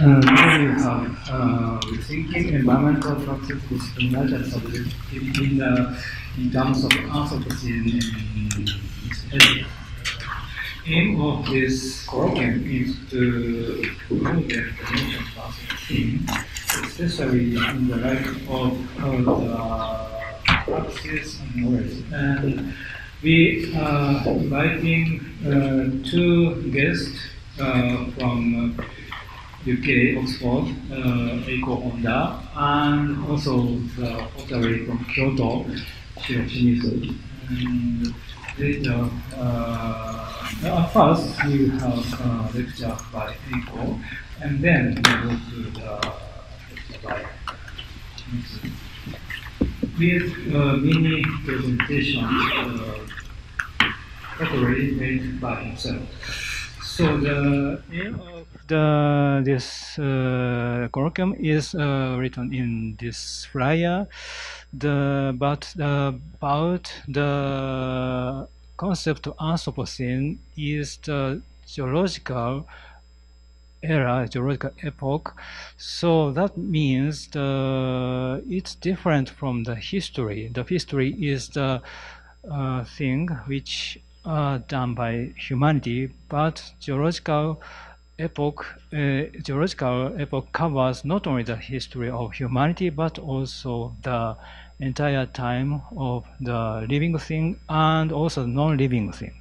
Uh, have uh, thinking environmental practices in larger subject in, uh, in terms of Anthropocene in area. Aim of this colloquium is to promote the notion of Anthropocene, especially in the light of uh, the practices and knowledge. And we are inviting uh, two guests uh, from UK, Oxford, uh, Eiko Honda, and also the photographer from Kyoto, Shimizu. And later, uh, at first, we have a lecture by Eiko, and then we go to the lecture by Shimizu. With uh, mini presentation, uh, photography made by himself. So the aim of the this uh, is uh, written in this flyer. The but uh, about the concept of Anthropocene is the geological era, geological epoch. So that means the it's different from the history. The history is the uh, thing which are done by humanity, but geological epoch, uh, geological epoch covers not only the history of humanity, but also the entire time of the living thing and also non-living thing.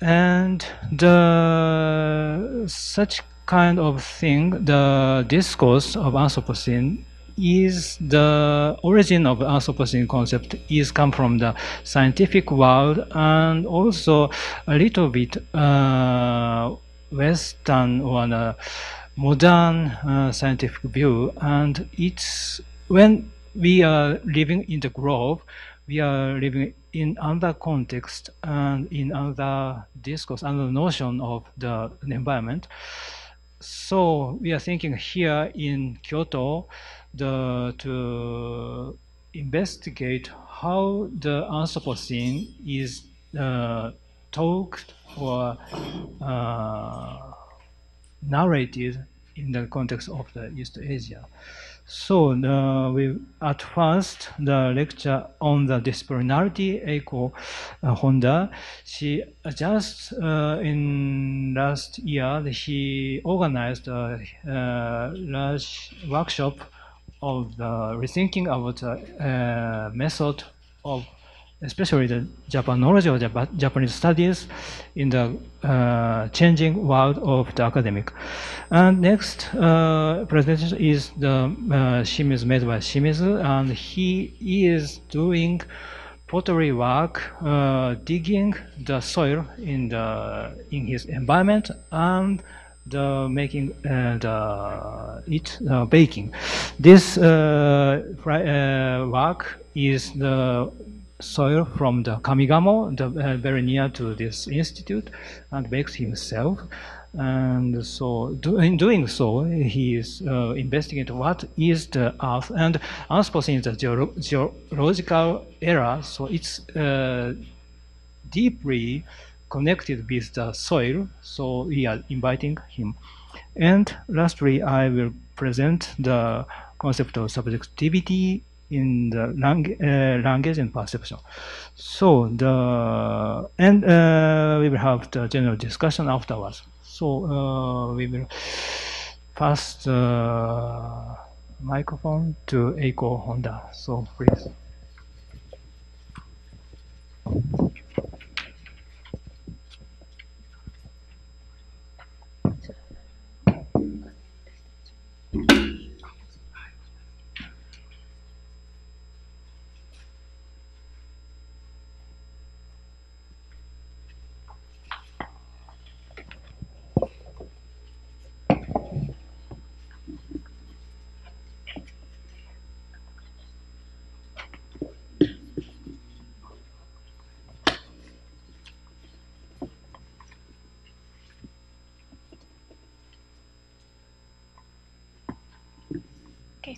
And the such kind of thing, the discourse of Anthropocene is the origin of Anthropocene concept is come from the scientific world and also a little bit uh, Western or the modern uh, scientific view. And it's when we are living in the globe, we are living in other context and in other discourse, other notion of the environment. So we are thinking here in Kyoto, the to investigate how the Anthropocene is uh, talked or uh, narrated in the context of the East Asia. So uh, we at first the lecture on the disciplinarity Eiko uh, Honda. She just uh, in last year he organized a uh, large workshop of the rethinking about the uh, method of especially the Japanology or Jap Japanese studies in the uh, changing world of the academic. And next uh, presentation is the uh, Shimizu made by Shimizu, and he is doing pottery work, uh, digging the soil in the in his environment and the making uh, it uh, baking. This uh, uh, work is the soil from the Kamigamo, the, uh, very near to this institute, and bakes himself. And so, do, in doing so, he is uh, investigating what is the Earth. And Anthropocene is the geolo geological era, so it's uh, deeply connected with the soil. So we are inviting him. And lastly, I will present the concept of subjectivity in the lang uh, language and perception. So the and uh, we will have the general discussion afterwards. So uh, we will pass the microphone to Eiko Honda. So please.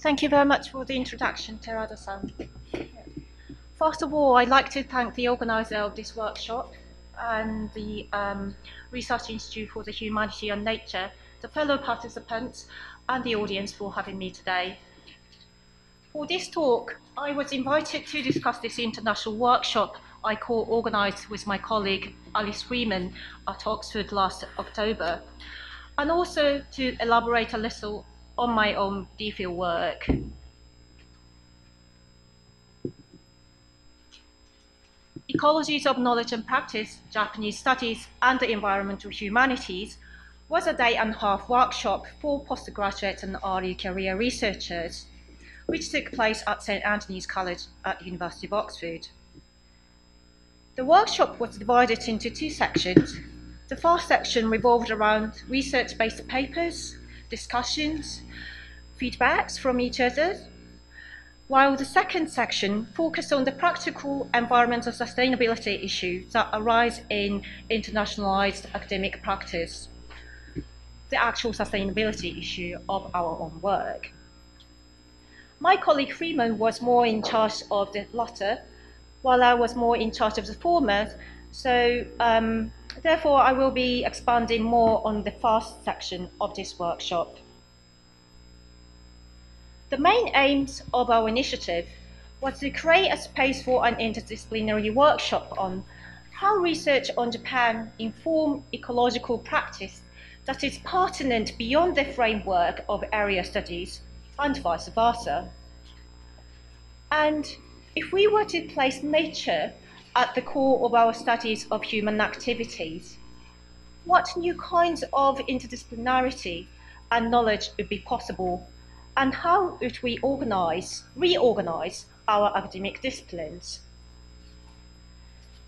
Thank you very much for the introduction, Terada-san. First of all, I'd like to thank the organizer of this workshop and the um, Research Institute for the Humanity and Nature the fellow participants, and the audience for having me today. For this talk, I was invited to discuss this international workshop I co-organised with my colleague Alice Freeman at Oxford last October, and also to elaborate a little on my own DPhil work. Ecologies of Knowledge and Practice, Japanese Studies, and the Environmental Humanities was a day and a half workshop for postgraduate and early career researchers, which took place at St Antony's College at the University of Oxford. The workshop was divided into two sections. The first section revolved around research-based papers, discussions, feedbacks from each other, while the second section focused on the practical environmental sustainability issues that arise in internationalized academic practice, the actual sustainability issue of our own work. My colleague Freeman was more in charge of the latter, while I was more in charge of the former, so um, therefore I will be expanding more on the first section of this workshop. The main aims of our initiative was to create a space for an interdisciplinary workshop on how research on Japan inform ecological practice that is pertinent beyond the framework of area studies and vice versa. And if we were to place nature at the core of our studies of human activities, what new kinds of interdisciplinarity and knowledge would be possible and how would we organize, reorganize our academic disciplines?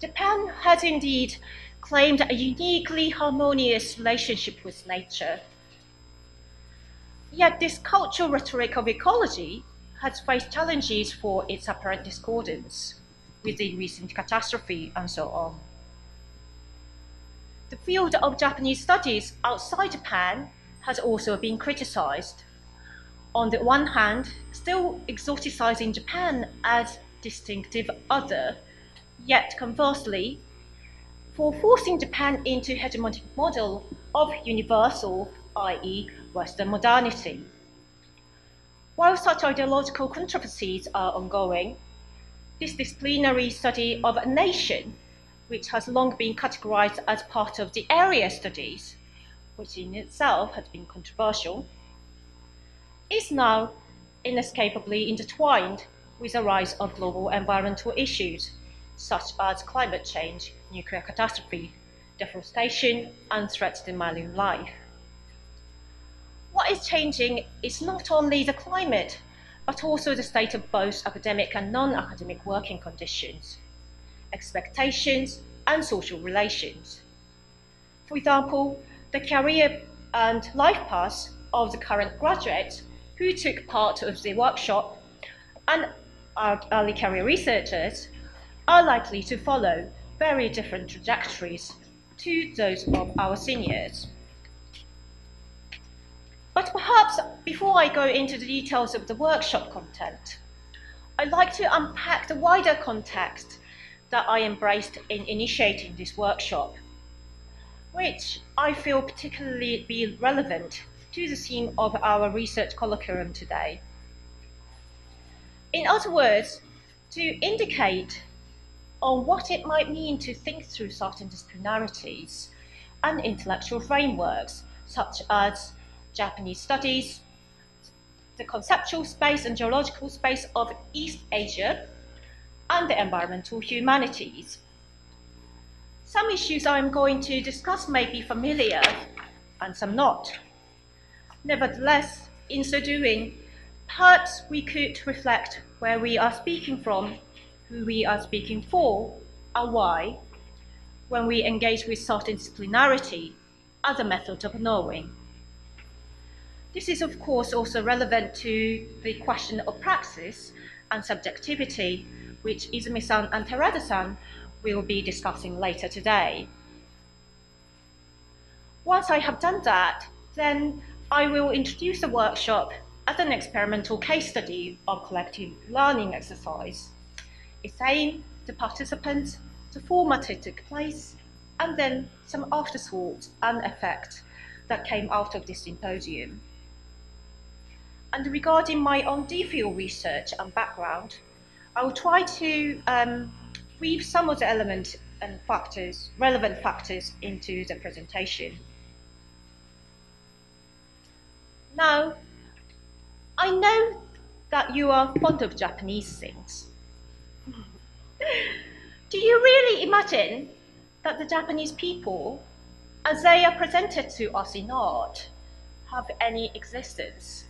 Japan has indeed claimed a uniquely harmonious relationship with nature. Yet this cultural rhetoric of ecology has faced challenges for its apparent discordance within recent catastrophe and so on. The field of Japanese studies outside Japan has also been criticized on the one hand, still exoticizing Japan as distinctive other, yet conversely, for forcing Japan into hegemonic model of universal, i.e. Western modernity. While such ideological controversies are ongoing, disciplinary study of a nation, which has long been categorized as part of the area studies, which in itself has been controversial, is now inescapably intertwined with the rise of global environmental issues, such as climate change, nuclear catastrophe, deforestation, and threats to marine life. What is changing is not only the climate, but also the state of both academic and non-academic working conditions, expectations, and social relations. For example, the career and life paths of the current graduates who took part of the workshop and our early career researchers are likely to follow very different trajectories to those of our seniors. But perhaps before I go into the details of the workshop content, I'd like to unpack the wider context that I embraced in initiating this workshop, which I feel particularly be relevant to the theme of our research colloquium today. In other words, to indicate on what it might mean to think through certain disciplinarities and intellectual frameworks, such as Japanese studies, the conceptual space and geological space of East Asia, and the environmental humanities. Some issues I'm going to discuss may be familiar, and some not. Nevertheless, in so doing, perhaps we could reflect where we are speaking from, who we are speaking for, and why, when we engage with certain disciplinarity as a method of knowing. This is, of course, also relevant to the question of praxis and subjectivity, which Izumi-san and Terada-san will be discussing later today. Once I have done that, then I will introduce the workshop as an experimental case study of collective learning exercise. Its aim, the participants, the format it took place, and then some afterthoughts and effect that came out of this symposium. And regarding my own field research and background, I will try to um, weave some of the elements and factors, relevant factors, into the presentation. Now, I know that you are fond of Japanese things. Do you really imagine that the Japanese people, as they are presented to us in art, have any existence?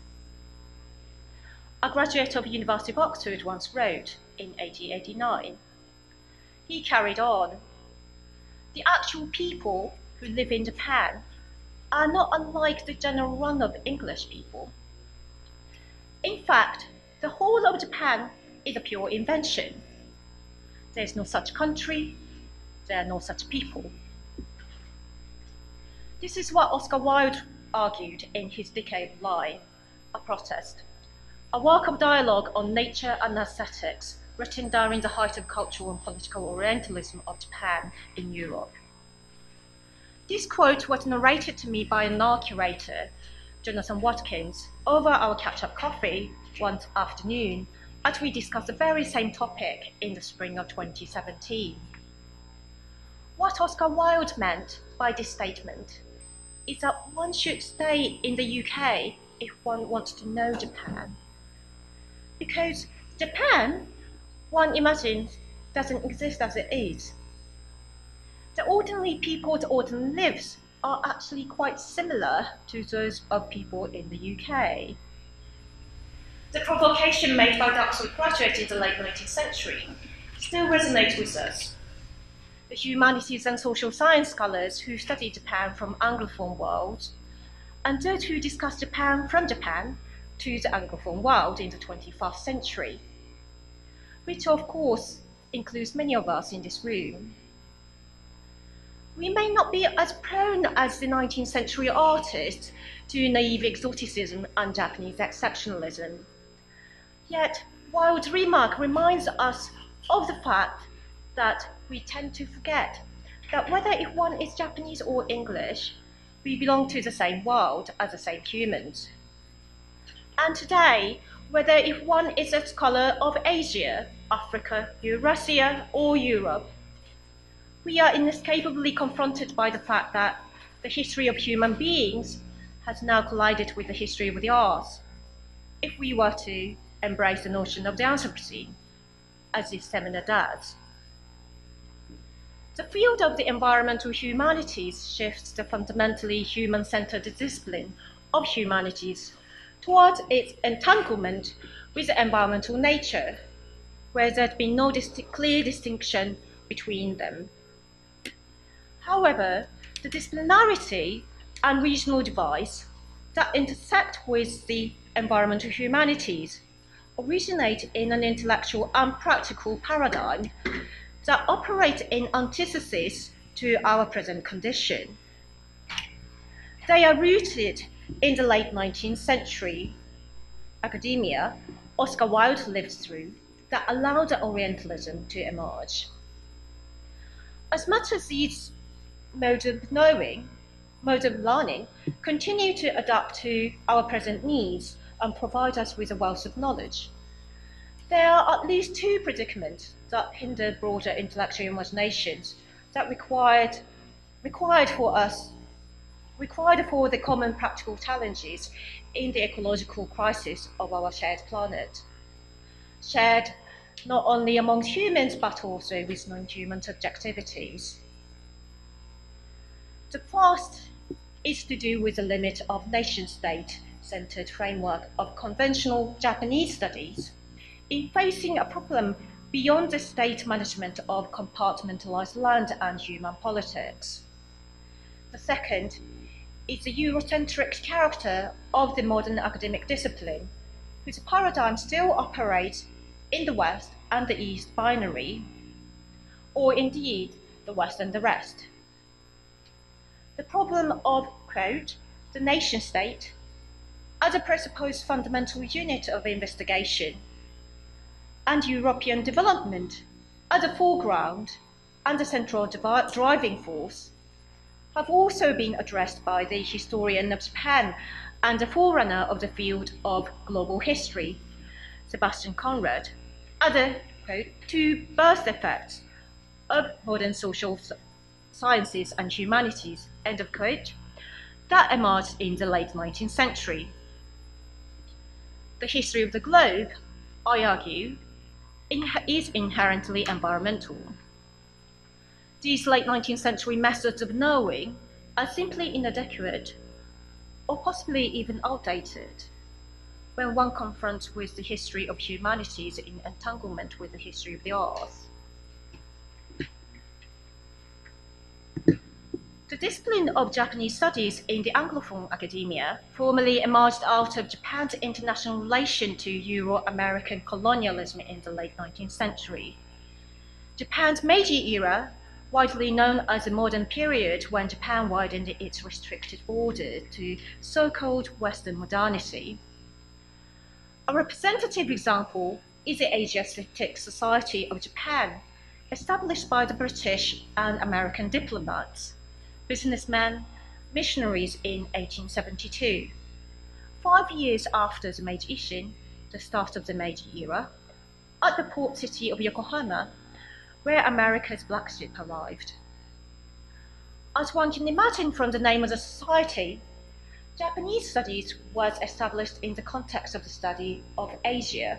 A graduate of the University of Oxford once wrote in 1889. He carried on. The actual people who live in Japan are not unlike the general run of English people. In fact, the whole of Japan is a pure invention. There is no such country, there are no such people. This is what Oscar Wilde argued in his Decay of Lying, a protest a of dialogue on nature and aesthetics written during the height of cultural and political Orientalism of Japan in Europe. This quote was narrated to me by an art curator, Jonathan Watkins, over our catch up coffee one afternoon as we discussed the very same topic in the spring of 2017. What Oscar Wilde meant by this statement is that one should stay in the UK if one wants to know Japan because Japan, one imagines, doesn't exist as it is. The ordinary people's ordinary lives are actually quite similar to those of people in the UK. The provocation made by Oxford graduate in the late 19th century still resonates with us. The humanities and social science scholars who study Japan from Anglophone world, and those who discuss Japan from Japan to the Anglophone world in the 21st century, which of course includes many of us in this room. We may not be as prone as the 19th century artists to naive exoticism and Japanese exceptionalism. Yet, Wilde's remark reminds us of the fact that we tend to forget that whether if one is Japanese or English, we belong to the same world as the same humans. And today, whether if one is a scholar of Asia, Africa, Eurasia, or Europe, we are inescapably confronted by the fact that the history of human beings has now collided with the history of the arts. If we were to embrace the notion of the Anthropocene, as this seminar does. The field of the environmental humanities shifts the fundamentally human centered discipline of humanities towards its entanglement with the environmental nature, where there had been no clear distinction between them. However, the disciplinarity and regional divides that intersect with the environmental humanities originate in an intellectual and practical paradigm that operates in antithesis to our present condition. They are rooted in the late 19th century academia Oscar Wilde lived through that allowed Orientalism to emerge. As much as these modes of knowing, modes of learning, continue to adapt to our present needs and provide us with a wealth of knowledge, there are at least two predicaments that hinder broader intellectual imaginations that required, required for us required for the common practical challenges in the ecological crisis of our shared planet. Shared not only among humans but also with non human subjectivities. The first is to do with the limit of nation state centered framework of conventional Japanese studies in facing a problem beyond the state management of compartmentalized land and human politics. The second is the Eurocentric character of the modern academic discipline, whose paradigm still operates in the West and the East binary, or indeed the West and the rest. The problem of, quote, the nation state as a presupposed fundamental unit of investigation and European development as a foreground and a central driving force have also been addressed by the historian of Japan and the forerunner of the field of global history, Sebastian Conrad, other quote, two birth effects of modern social sciences and humanities, end of quote, that emerged in the late 19th century. The history of the globe, I argue, is inherently environmental. These late 19th century methods of knowing are simply inadequate or possibly even outdated when one confronts with the history of humanities in entanglement with the history of the arts. The discipline of Japanese studies in the Anglophone academia formally emerged out of Japan's international relation to Euro-American colonialism in the late 19th century. Japan's Meiji era widely known as the modern period when Japan widened its restricted border to so-called Western modernity. A representative example is the Asiatic Society of Japan, established by the British and American diplomats, businessmen, missionaries in 1872. Five years after the Meiji Ishin, the start of the Meiji era, at the port city of Yokohama, where America's black ship arrived. As one can imagine from the name of the society, Japanese studies was established in the context of the study of Asia.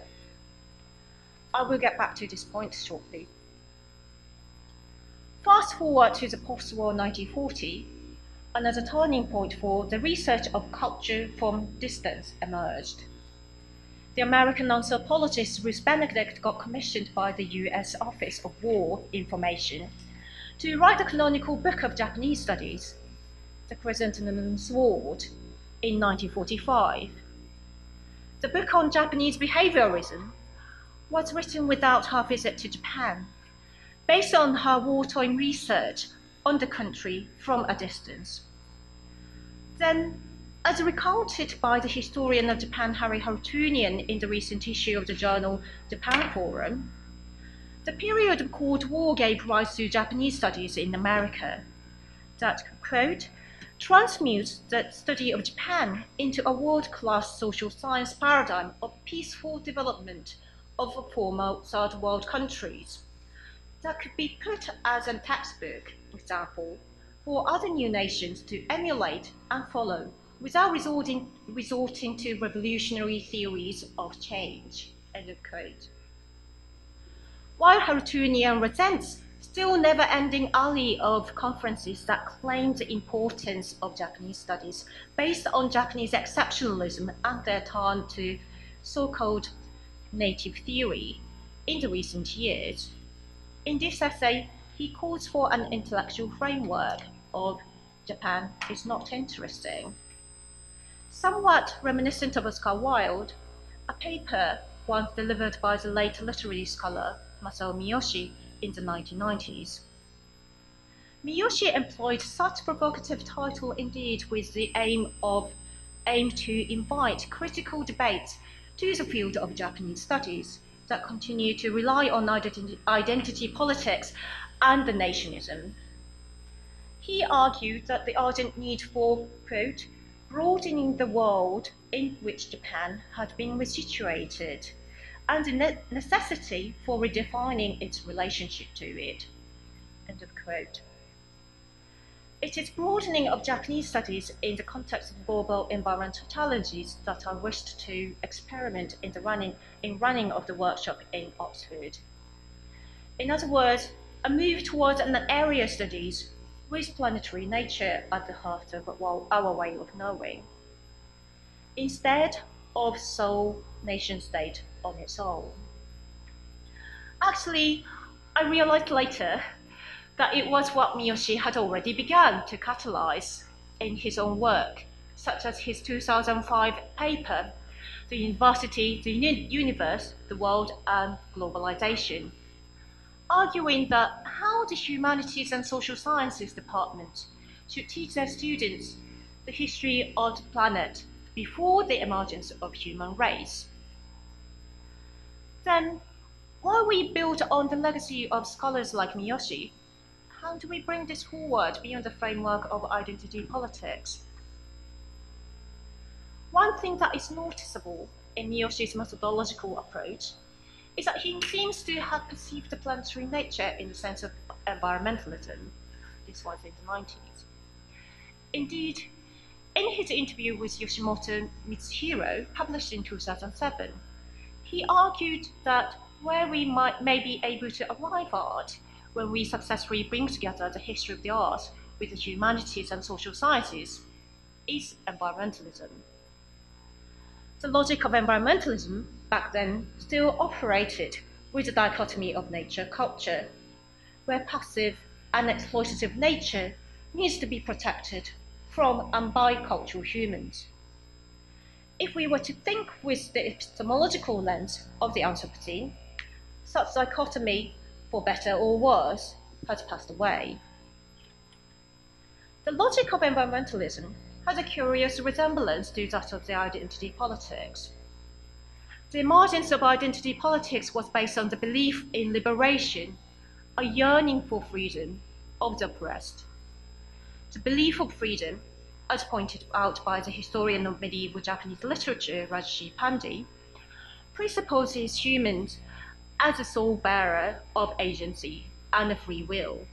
I will get back to this point shortly. Fast forward to the post-war 1940, another turning point for the research of culture from distance emerged the American anthropologist Ruth Benedict got commissioned by the US Office of War Information to write the canonical book of Japanese studies, The Crescent and Chrysanthemum Sword, in 1945. The book on Japanese behaviorism was written without her visit to Japan, based on her wartime research on the country from a distance. Then as recounted by the historian of Japan Harry Harootunian in the recent issue of the journal Japan Forum, the period of Cold War gave rise to Japanese studies in America. That, quote, transmutes the study of Japan into a world-class social science paradigm of peaceful development of former third world countries. That could be put as a textbook example for other new nations to emulate and follow without resorting, resorting to revolutionary theories of change. End quote. While Harootunian resents still never-ending alley of conferences that claim the importance of Japanese studies based on Japanese exceptionalism and their turn to so-called native theory in the recent years. In this essay, he calls for an intellectual framework of Japan is not interesting. Somewhat reminiscent of Oscar Wilde, a paper once delivered by the late literary scholar Masao Miyoshi in the 1990s. Miyoshi employed such provocative title indeed with the aim of aim to invite critical debate to the field of Japanese studies that continue to rely on identity, identity politics and the nationism. He argued that the urgent need for, quote, broadening the world in which Japan had been resituated and the necessity for redefining its relationship to it. End of quote. It is broadening of Japanese studies in the context of global environmental challenges that I wished to experiment in the running in running of the workshop in Oxford. In other words, a move towards an area studies with planetary nature at the heart of our way of knowing, instead of sole nation state on its own. Actually, I realized later that it was what Miyoshi had already begun to catalyze in his own work, such as his 2005 paper, The University, the Universe, the World, and Globalization, arguing that how the Humanities and Social Sciences department should teach their students the history of the planet before the emergence of human race. Then, while we build on the legacy of scholars like Miyoshi, how how do we bring this forward beyond the framework of identity politics? One thing that is noticeable in Miyoshi's methodological approach is that he seems to have perceived the planetary nature in the sense of environmentalism. This was in the 90s. Indeed, in his interview with Yoshimoto Mitsuhiro, published in 2007, he argued that where we might, may be able to arrive at when we successfully bring together the history of the arts with the humanities and social sciences is environmentalism. The logic of environmentalism back then still operated with the dichotomy of nature culture, where passive and exploitative nature needs to be protected from and by cultural humans. If we were to think with the epistemological lens of the Anthropocene, such dichotomy, for better or worse, has passed away. The logic of environmentalism has a curious resemblance to that of the identity politics. The emergence of identity politics was based on the belief in liberation, a yearning for freedom of the oppressed. The belief of freedom, as pointed out by the historian of medieval Japanese literature, Rajyashree Pandey, presupposes humans as the sole bearer of agency and a free will.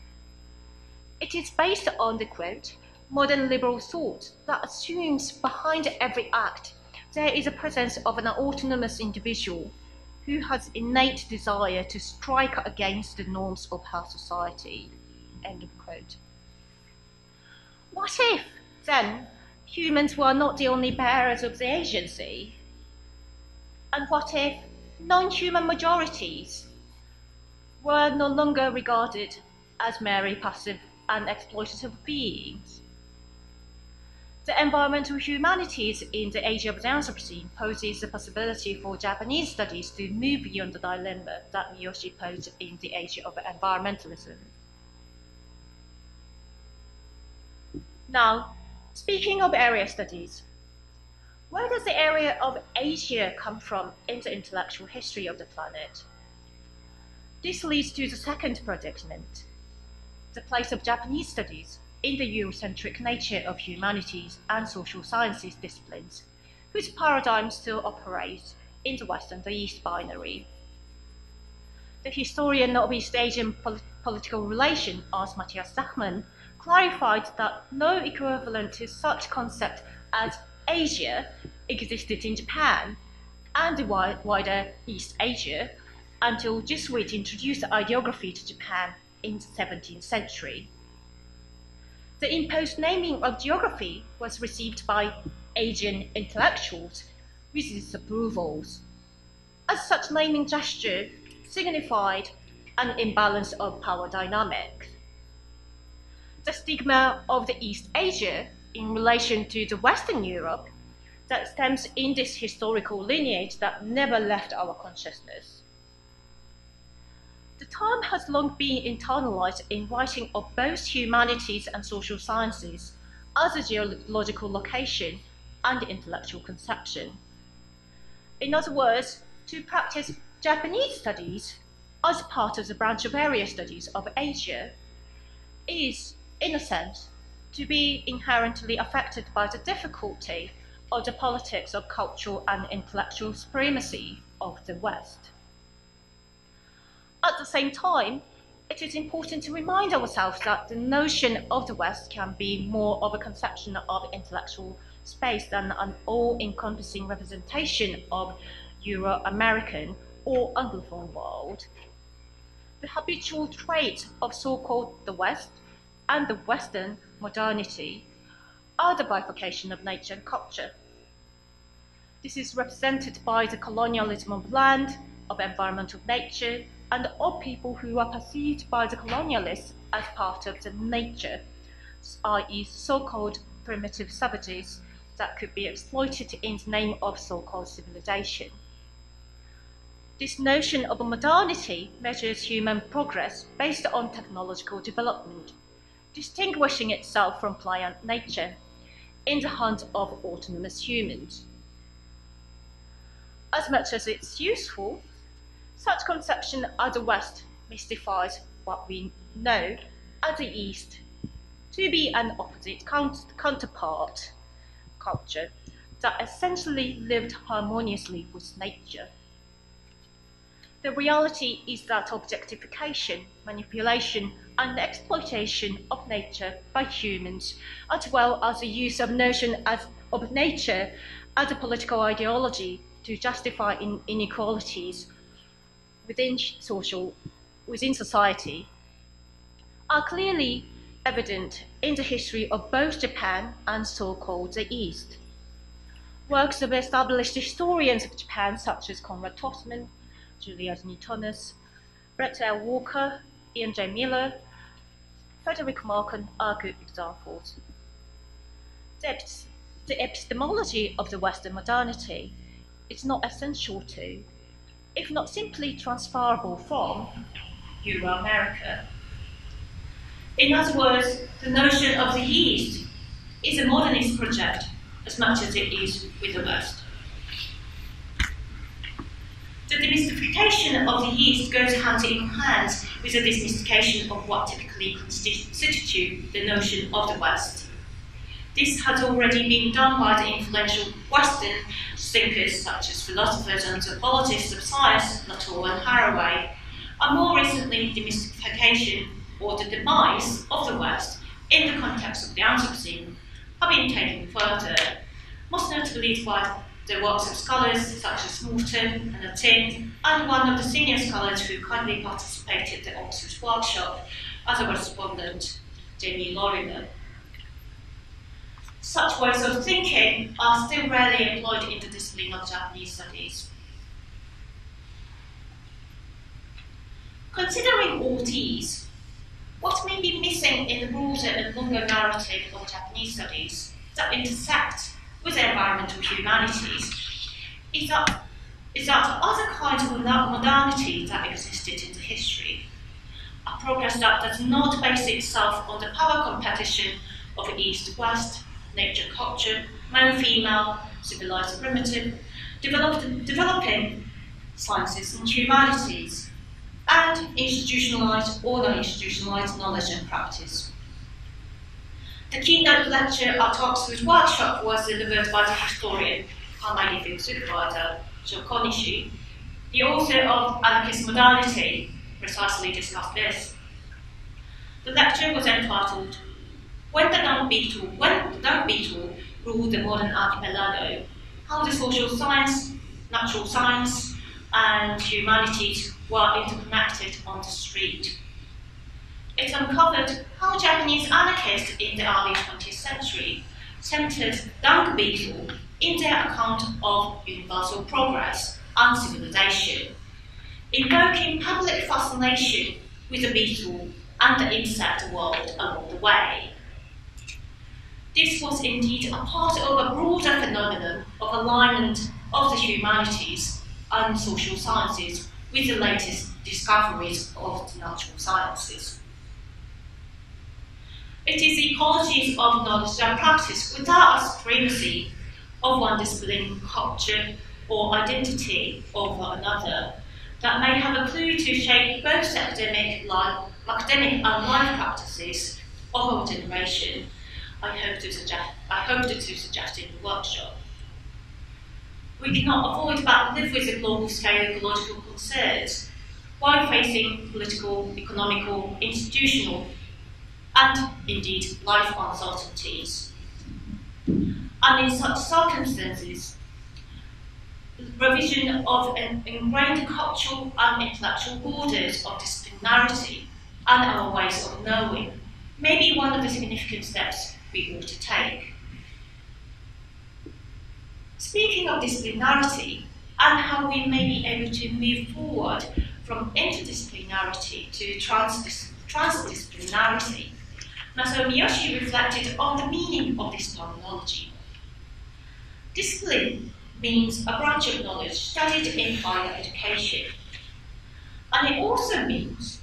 It is based on the quote, modern liberal thought that assumes behind every act there is a presence of an autonomous individual who has innate desire to strike against the norms of her society. End of quote. What if, then, humans were not the only bearers of the agency? And what if non human majorities were no longer regarded as merely passive and exploitative beings? The environmental humanities in the age of the poses the possibility for Japanese studies to move beyond the dilemma that Miyoshi posed in the age of environmentalism. Now, speaking of area studies, where does the area of Asia come from in the intellectual history of the planet? This leads to the second predicament, the place of Japanese studies in the Eurocentric nature of humanities and social sciences disciplines, whose paradigm still operates in the West and the East binary. The historian of East Asian pol political relation, Ernst Matthias Zachmann, clarified that no equivalent to such concept as Asia existed in Japan and the wider East Asia until Jesuits introduced ideography to Japan in the 17th century. The imposed naming of geography was received by Asian intellectuals with disapprovals. As such naming gesture signified an imbalance of power dynamics the stigma of the East Asia in relation to the Western Europe that stems in this historical lineage that never left our consciousness. The term has long been internalized in writing of both humanities and social sciences as a geological location and intellectual conception. In other words, to practice Japanese studies as part of the branch of area studies of Asia is in a sense, to be inherently affected by the difficulty of the politics of cultural and intellectual supremacy of the West. At the same time, it is important to remind ourselves that the notion of the West can be more of a conception of intellectual space than an all-encompassing representation of Euro-American or Anglophone world. The habitual trait of so-called the West and the Western modernity are the bifurcation of nature and culture. This is represented by the colonialism of land, of environmental nature, and of people who are perceived by the colonialists as part of the nature, i.e., so called primitive savages that could be exploited in the name of so called civilization. This notion of modernity measures human progress based on technological development distinguishing itself from pliant nature in the hunt of autonomous humans. As much as it's useful, such conception as the West mystifies what we know as the East to be an opposite counterpart culture that essentially lived harmoniously with nature. The reality is that objectification, manipulation, and exploitation of nature by humans, as well as the use of notion as, of nature as a political ideology to justify in inequalities within social within society, are clearly evident in the history of both Japan and so-called the East. Works of established historians of Japan, such as Conrad Totman, Julius Newtonus, Brett L. Walker, Ian J. Miller, Federico Marcon are good examples. The epistemology of the Western modernity is not essential to, if not simply transferable from, Euro-America. In other words, the notion of the East is a modernist project as much as it is with the West. The demystification of the East goes hand in hand with the demystification of what typically constitutes the notion of the West. This has already been done by the influential Western thinkers such as philosophers and anthropologists of science, Latour and Haraway, and more recently demystification or the demise of the West in the context of the Anthropocene have been taken further, most notably by the works of scholars such as Morton and Atin, and one of the senior scholars who kindly participated in the Oxford workshop as a respondent, Jamie Lorimer. Such ways of thinking are still rarely employed in the discipline of Japanese studies. Considering all these, what may be missing in the broader and longer narrative of Japanese studies that intersect with the environmental humanities is that, is that other kinds of modernity that existed in the history. A progress that does not base itself on the power competition of East-West, nature culture, male-female, civilized primitive, developing sciences and humanities, and institutionalized or non-institutionalized knowledge and practice. The keynote lecture at Oxford Workshop was delivered by the historian Hamaide supervisor Sho Konishi. The author of Anarchist Modernity precisely discussed this. The lecture was entitled When the Beetle, When the Beetle Ruled the Modern Archipelago, How the Social Science, Natural Science, and Humanities were interconnected on the street. It uncovered how Japanese anarchists in the early 20th century centered dung beetle in their account of universal progress and civilization, invoking public fascination with the beetle and the insect world along the way. This was indeed a part of a broader phenomenon of alignment of the humanities and social sciences with the latest discoveries of the natural sciences. It is the ecologies of knowledge and practice without a supremacy of one discipline, culture, or identity over another that may have a clue to shape both academic, life, academic and life practices of our generation. I hope to suggest, I hope to suggest in the workshop. We cannot avoid but live with the global scale ecological concerns while facing political, economical, institutional, and indeed life uncertainties. And in such circumstances, the revision of an ingrained cultural and intellectual borders of disciplinarity and our ways of knowing may be one of the significant steps we ought to take. Speaking of disciplinarity and how we may be able to move forward from interdisciplinarity to transdis transdisciplinarity, Masao Miyoshi reflected on the meaning of this terminology. Discipline means a branch of knowledge studied in higher education. And it also means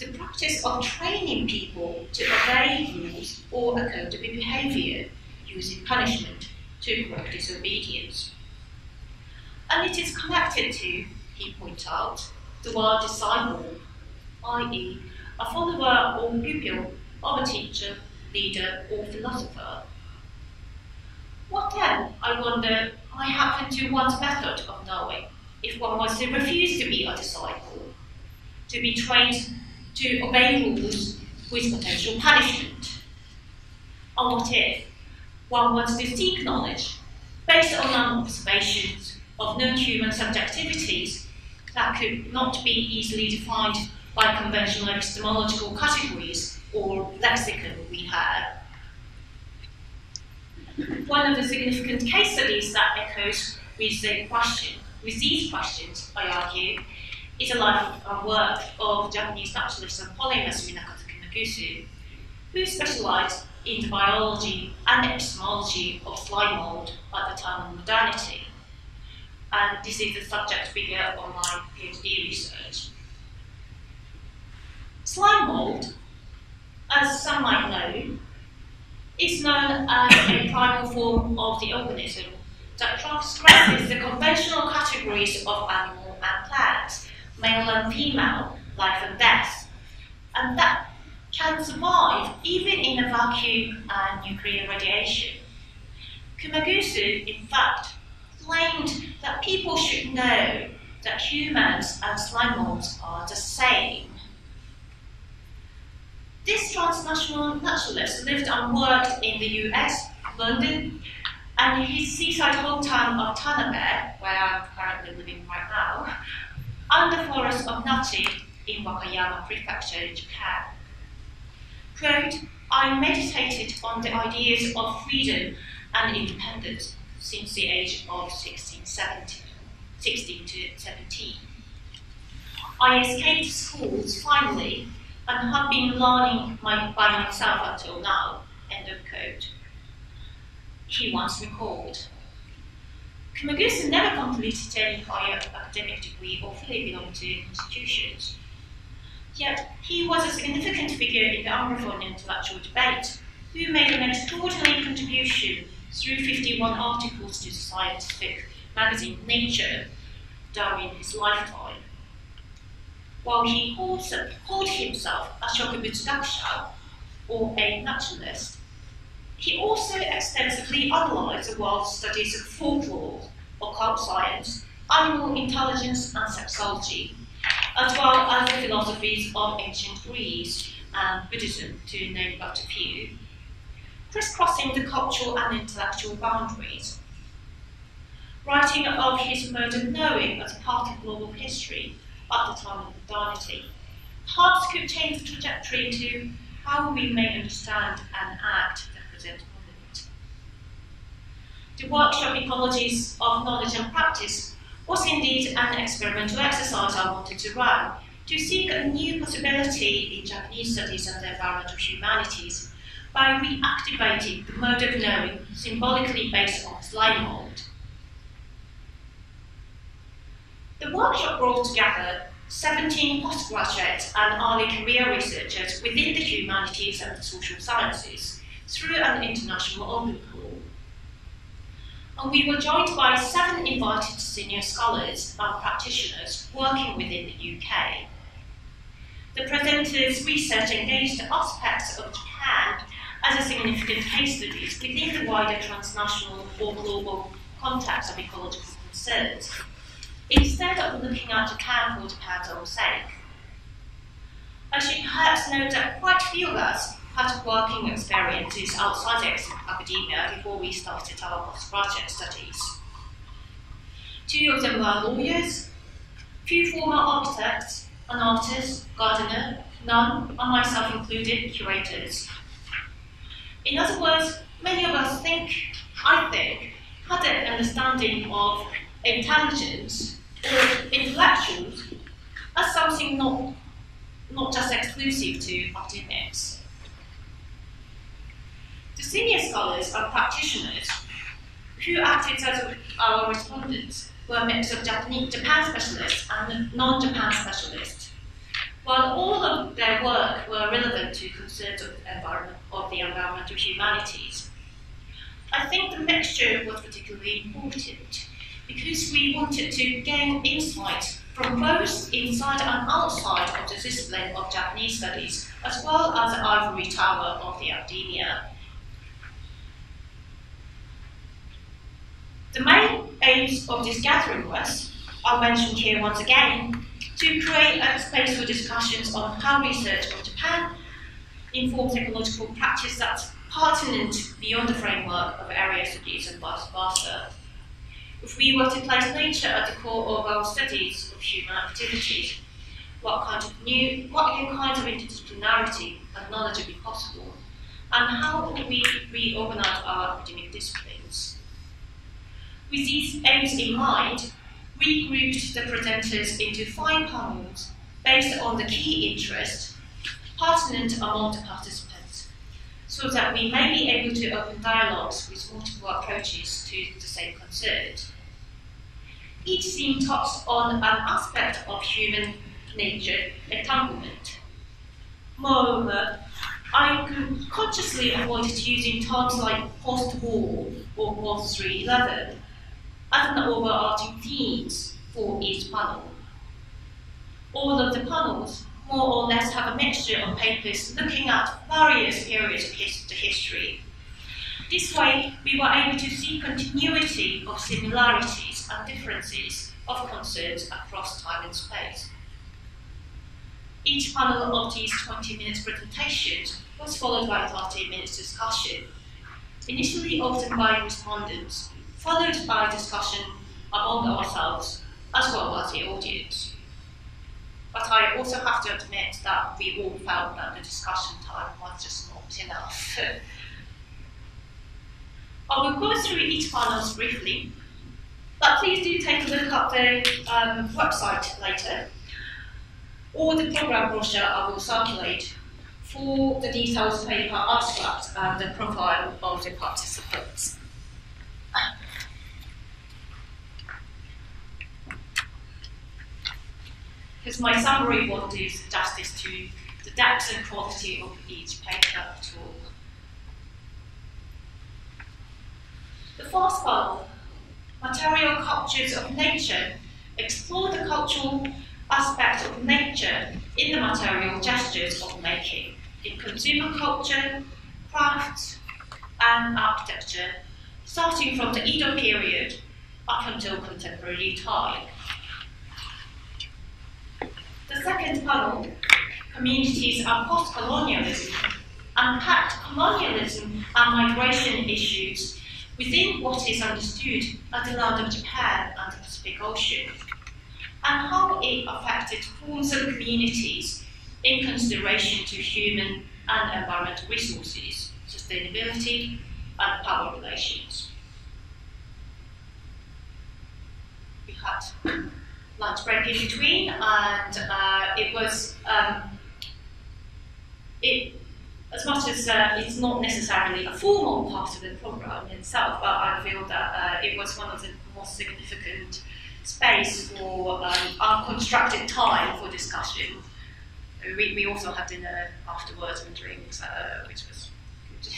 the practice of training people to obey rules or a code of behavior using punishment to correct disobedience. And it is connected to, he points out, the word disciple, i.e., a follower or pupil of a teacher, leader, or philosopher. What then, I wonder, might happen to one's method of knowing if one was to refuse to be a disciple, to be trained to obey rules with potential punishment? Or what if one wants to seek knowledge based on observations of known human subjectivities that could not be easily defined by conventional epistemological categories or lexicon we have. One of the significant case studies that echoes with the question, with these questions, I argue, is a life work of Japanese naturalist and polymath Minakata Kumagusu, who specialized in the biology and epistemology of slime mold at the time of modernity. And this is the subject figure of my PhD research. Slime mold, as some might know, is known as a primal form of the organism that transgresses the conventional categories of animal and plants, male and female, life and death, and that can survive even in a vacuum and nuclear radiation. Kumagusu, in fact, claimed that people should know that humans and slime molds are the same. This transnational naturalist lived and worked in the US, London, and his seaside hometown of Tanabe, where I'm currently living right now, and the forest of Nachi in Wakayama Prefecture in Japan. Quote, I meditated on the ideas of freedom and independence since the age of 16, 17, 16 to 17. I escaped schools finally and have been learning my, by myself until now. End of quote. He once recalled. Kumagusu never completed any higher academic degree or fully belonged to institutions. Yet he was a significant figure in the Anglophone intellectual debate, who made an extraordinary contribution through 51 articles to the scientific magazine Nature during his lifetime. While he called, called himself a Shokubutsu Dakusha, or a naturalist, he also extensively analysed the world's studies of folklore, occult science, animal intelligence, and sexology, as well as the philosophies of ancient Greece and Buddhism, to name but a few, crisscrossing the cultural and intellectual boundaries. Writing of his mode of knowing as part of global history at the time of modernity, perhaps could change the trajectory to how we may understand and act the present. The workshop Ecologies of Knowledge and Practice was indeed an experimental exercise I wanted to run to seek a new possibility in Japanese studies and the environmental humanities by reactivating the mode of knowing symbolically based on slime mold. The workshop brought together 17 postgraduate and early career researchers within the humanities and the social sciences through an international open call and we were joined by seven invited senior scholars and practitioners working within the UK. The presenters' research engaged aspects of Japan as a significant case studies within the wider transnational or global context of ecological concerns, instead of looking at Japan for Japan's own sake. I should perhaps note that quite few of us had working experiences outside academia before we started our postgraduate studies. Two of them were lawyers, few former architects, an artist, gardener, none, and myself included, curators. In other words, many of us think, I think, had an understanding of intelligence or intellectuals as something not, not just exclusive to academics. The senior scholars are practitioners who acted as our respondents were a mix of Japanese, Japan specialists and non-Japan specialists. While all of their work were relevant to concerns of the, environment, of the environmental humanities, I think the mixture was particularly important because we wanted to gain insight from both inside and outside of the discipline of Japanese studies, as well as the ivory tower of the academia. The main aims of this gathering was, are mentioned here once again, to create a space for discussions on how research on Japan informs ecological practice that's pertinent beyond the framework of area studies and vice versa. If we were to place nature at the core of our studies of human activities, what kind of new, what new kinds of interdisciplinarity and knowledge would be possible, and how would we reorganize our academic disciplines? With these aims in mind, we grouped the presenters into five panels based on the key interest pertinent among the participants, so that we may be able to open dialogues with multiple approaches to the same concern. Each theme touched on an aspect of human nature entanglement. Moreover, I consciously avoided using terms like post-war or post-311 as an overarching themes for each panel. All of the panels more or less have a mixture of papers looking at various periods of his the history. This way, we were able to see continuity of similarities and differences of concerns across time and space. Each panel of these 20 minutes presentations was followed by 30 minutes discussion, initially often by respondents, followed by discussion among ourselves as well as the audience. But I also have to admit that we all felt that the discussion time was just not enough. I will go through each panel briefly, but please do take a look at the um, website later, or the program brochure I will circulate for the details paper abstract and the profile of the participants. Because my summary won't do justice to the depth and quality of each paper at all. The first part, material cultures of nature, explore the cultural aspect of nature in the material gestures of making, in consumer culture, crafts, and architecture, starting from the Edo period up until contemporary time. The second panel, communities and post-colonialism, unpacked colonialism and migration issues within what is understood as the land of Japan and the Pacific Ocean, and how it affected forms and communities in consideration to human and environmental resources, sustainability, and power relations. We had lunch break in between, and uh, it was um, it as much as uh, it's not necessarily a formal part of the program itself, but I feel that uh, it was one of the most significant space for um, unconstructed time for discussion. We, we also had dinner afterwards and drinks, uh, which was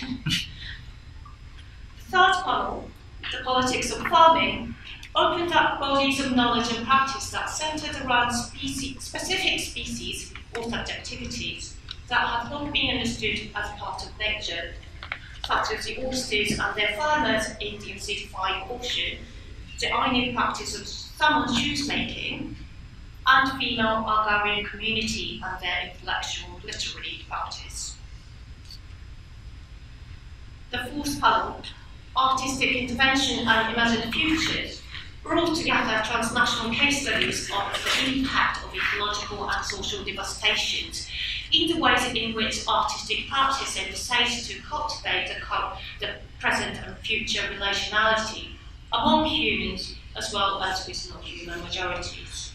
good. the third panel, the politics of farming, opened up bodies of knowledge and practice that centered around species, specific species or subjectivities that have not been understood as part of nature, such as the oysters and their farmers in the acidified ocean, the Ainu practice of salmon shoes making, and female Algarian community and their intellectual literary practice. The fourth panel, artistic intervention and imagined futures, brought together transnational case studies of the impact of ecological and social devastations in the ways in which artistic practice envisages to cultivate the, the present and future relationality among humans as well as with non-human majorities.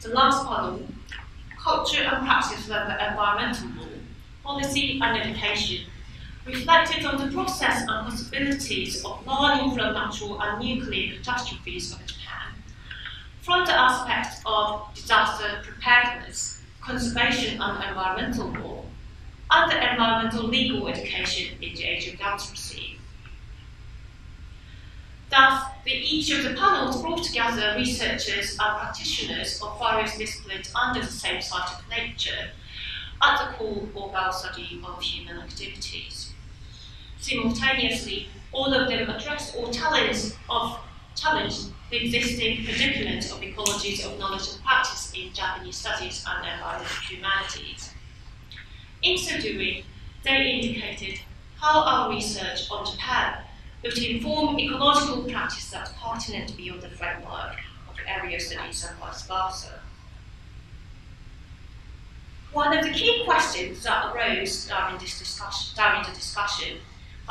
The last panel, culture and practice of environmental law, policy and education, reflected on the process and possibilities of learning from natural and nuclear catastrophes of Japan, from the aspect of disaster preparedness, conservation and environmental law, and the environmental legal education in the age of democracy. Thus, the, each of the panels brought together researchers and practitioners of various disciplines under the same site of nature at the core of our study of human activities. Simultaneously, all of them addressed or challenged, of, challenged the existing predicament of ecologies of knowledge and practice in Japanese studies and environmental humanities. In so doing, they indicated how our research on Japan would inform ecological practice that's pertinent beyond the framework of area studies and vice versa. One of the key questions that arose during, this discussion, during the discussion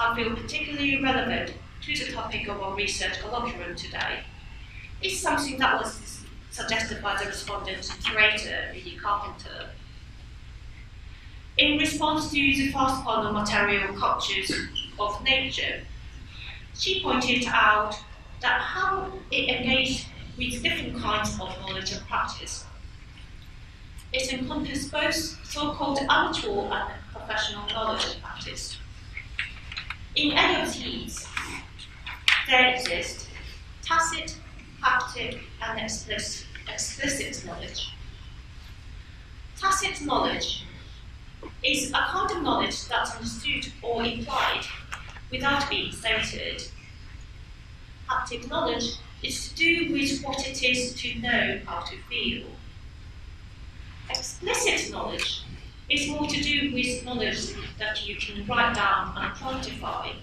I feel particularly relevant to the topic of our research colloquium today is something that was suggested by the respondent curator, Lily Carpenter. In response to the first of material cultures of nature, she pointed out that how it engaged with different kinds of knowledge and practice. It encompasses both so-called amateur and professional knowledge and practice. In these, there exist tacit, haptic, and explicit, explicit knowledge. Tacit knowledge is a kind of knowledge that's understood or implied without being stated. Haptic knowledge is to do with what it is to know how to feel. Explicit knowledge is more to do with knowledge that you can write down and quantify.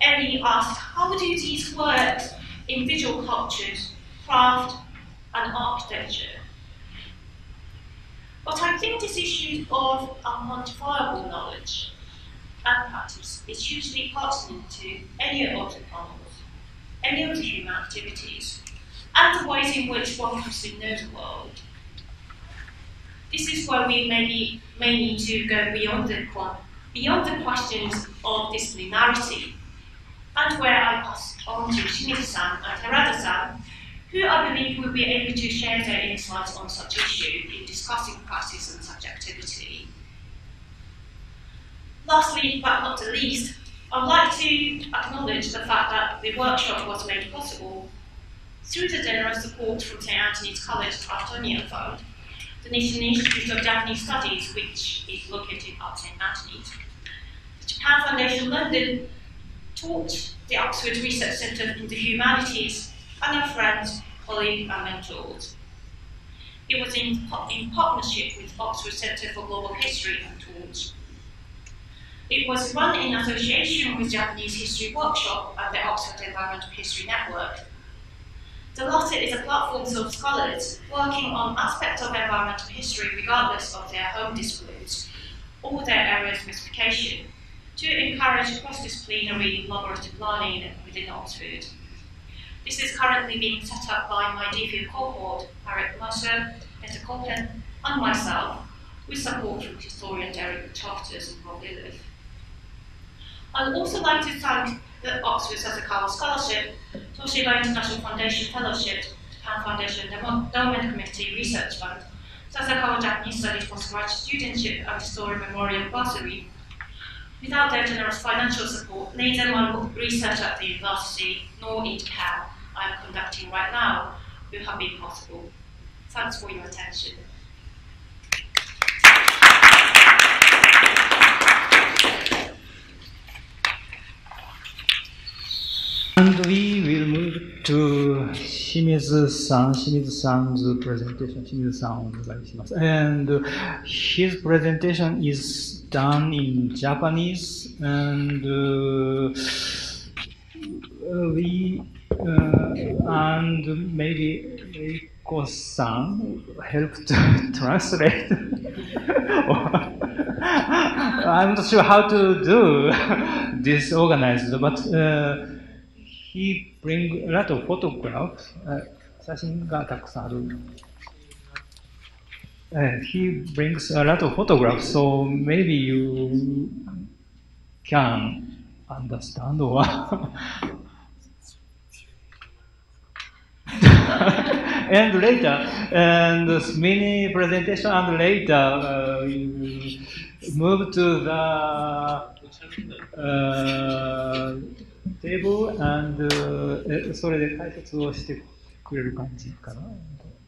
Ellie asked, how do these work in visual cultures, craft, and architecture? But I think this issue of unquantifiable knowledge and practice is hugely pertinent to any of the panels, any of the human activities, and the ways in which one know the world. This is where we maybe may need to go beyond the beyond the questions of disciplinarity, and where I pass on to Shimizu-san and Terada-san, who I believe will be able to share their insights on such issue in discussing practice and subjectivity. Lastly, but not the least, I'd like to acknowledge the fact that the workshop was made possible through the generous support from St. Antony's College Antonian Fund the Nissan Institute of Japanese Studies, which is located at St. Antony's. The Japan Foundation London TORCH the Oxford Research Centre in the Humanities and our friends, colleagues and mentors. It was in, in partnership with Oxford Centre for Global History and TORCH. It was run in association with Japanese History Workshop and the Oxford Environmental History Network the latter is a platform of scholars working on aspects of environmental history regardless of their home disciplines or their area of specification to encourage cross-disciplinary collaborative learning within Oxford. This is currently being set up by my DPhil cohort, Eric Mercer, Peter Copen, and myself, with support from historian Derek Charters and Rob Lilith. I'd also like to thank the Oxford Sasakawa Scholarship, Toshiba International Foundation Fellowship, Japan Foundation Endowment Committee Research Fund, Sasakawa Japanese Studies Postgraduate Studentship and Historian Memorial Bursary. Without their generous financial support, neither my research at the university nor in Japan I am conducting right now would have been possible. Thanks for your attention. And we will move to Shimizu-san, Shimizu-san's presentation. Shimizu-san, And his presentation is done in Japanese, and uh, we uh, and maybe Eiko-san helped to translate. I'm not sure how to do this organized, but. Uh, he bring a lot of photographs, uh, 写真がたくさんある。Uh, he brings a lot of photographs, so maybe you can understand or and later, and this mini presentation, and later uh, we move to the uh, table and えそれで解説をしてくれる感じかな。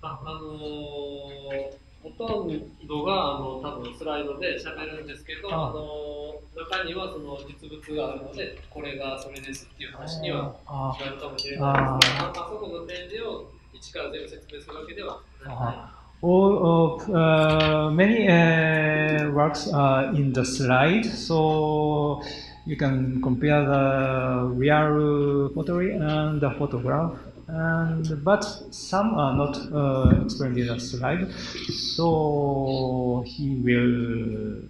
あ、あのー、ほとんどが、あの、多分スライドで喋るんですけど、あ。あのー、中にはその実物があるので、これがそれですっていう話にはあ。なるかもしれないですが、あ。あそこの展示を一から全部説明するわけではない。All of uh, many uh, works are in the slide, so you can compare the real photo and the photograph. And but some are not uh, explained in the slide, so he will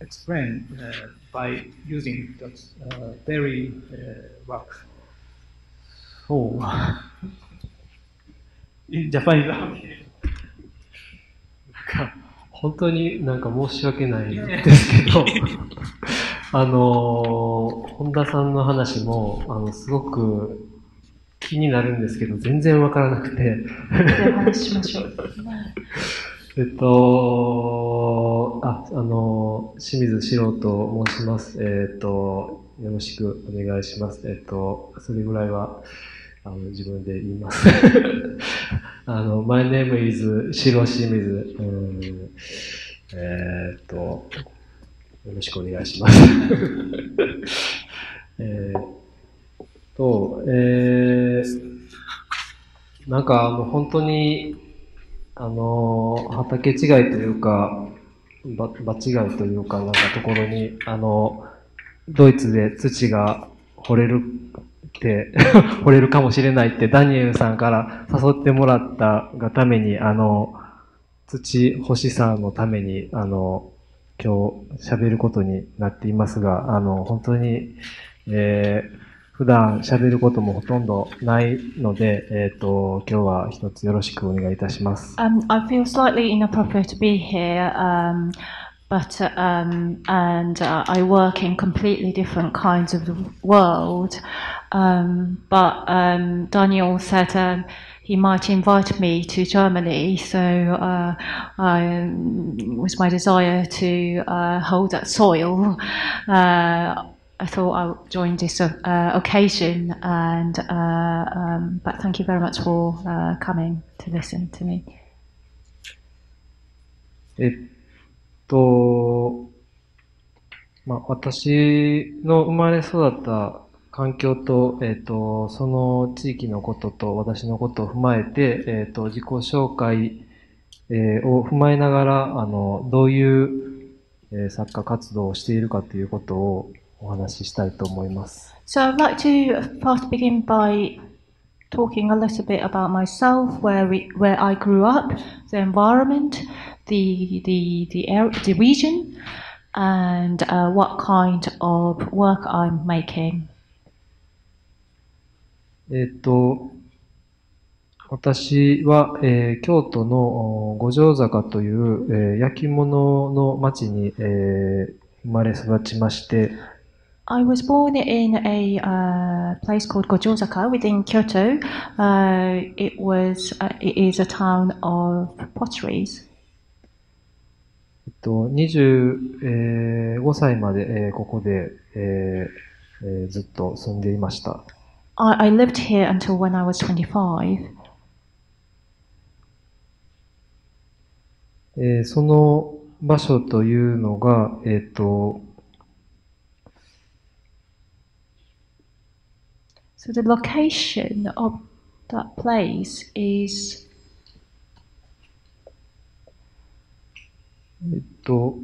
explain uh, by using the uh, very uh, work. So, in Japanese. 本当になんか申し訳ないですけど、 あのー、本田さんの話も、あの、すごく気になるんですけど、全然わからなくて、お話ししましょう。えっと、あ、あの、清水史郎と申します。えっと、よろしくお願いします。えっと、それぐらいは、あの、自分で言います。あの、my name is 白清水。うん、えっと、よろしくお願いします。えーと、えー、なんかあの、本当に、あの、畑違いというか、ば場違いというか、なんかところに、あの、ドイツで土が掘れるって、掘れるかもしれないってダニエルさんから誘ってもらったがために、あの、土欲しさのために、あの、今日喋ることになっていますが、あの、本当に、えー普段喋ることもほとんどないので、えっ、と、今日は一つよろしくお願いいたします。Um, I feel slightly inappropriate to be here, um, but uh, um, and uh, I work in completely different kinds of the world. Um, but um, Daniel said um, he might invite me to Germany, so uh, I, um, it was my desire to uh, hold that soil. Uh, I thought I would join this uh, occasion, and uh, um, but thank you very much for uh, coming to listen to me. えっと、まあ、私の生まれ育った 環境と、えっと、その地域のことと私のことを踏まえて、えっと、自己紹介、えーを踏まえながら、あの、どういう、えー作家活動をしているかということをお話ししたいと思います。So I'd like to first begin by talking a little bit about myself, where we, where I grew up, the environment, the the the area, the region, and uh, what kind of work I'm making. えっと、私は、えー京都のお五条坂という、えー焼き物の町に、えー生まれ育ちまして、I was born in a uh, place called Gojozaka within Kyoto. Uh, it was uh, it is a town of potteries. えっと、25歳まで、えーここで、えーえーずっと住んでいました。I, I lived here until when I was 25. えーその場所というのが、えっと、 So the location of that place is えっと、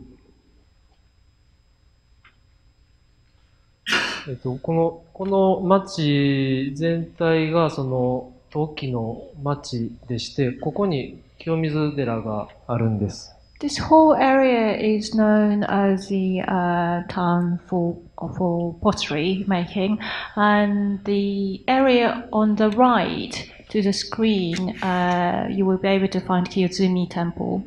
えっと、この、この町全体がその陶器の町でして、ここに清水寺があるんです。this whole area is known as the uh, town for for pottery making, and the area on the right to the screen, uh, you will be able to find Kiyozumi Temple.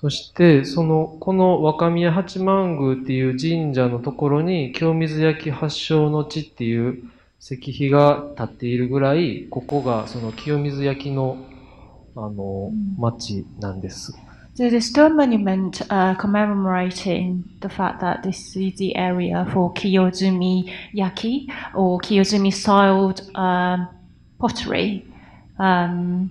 そして、その、この若宮八幡宮っていう神社のところに、清水焼発祥の地っていう石碑が立っているぐらい、ここがその清水焼の、あの、町なんです。So the stone monument uh, commemorating the fact that this is the area for Kiyozumi yaki or Kiyozumi styled um, pottery um,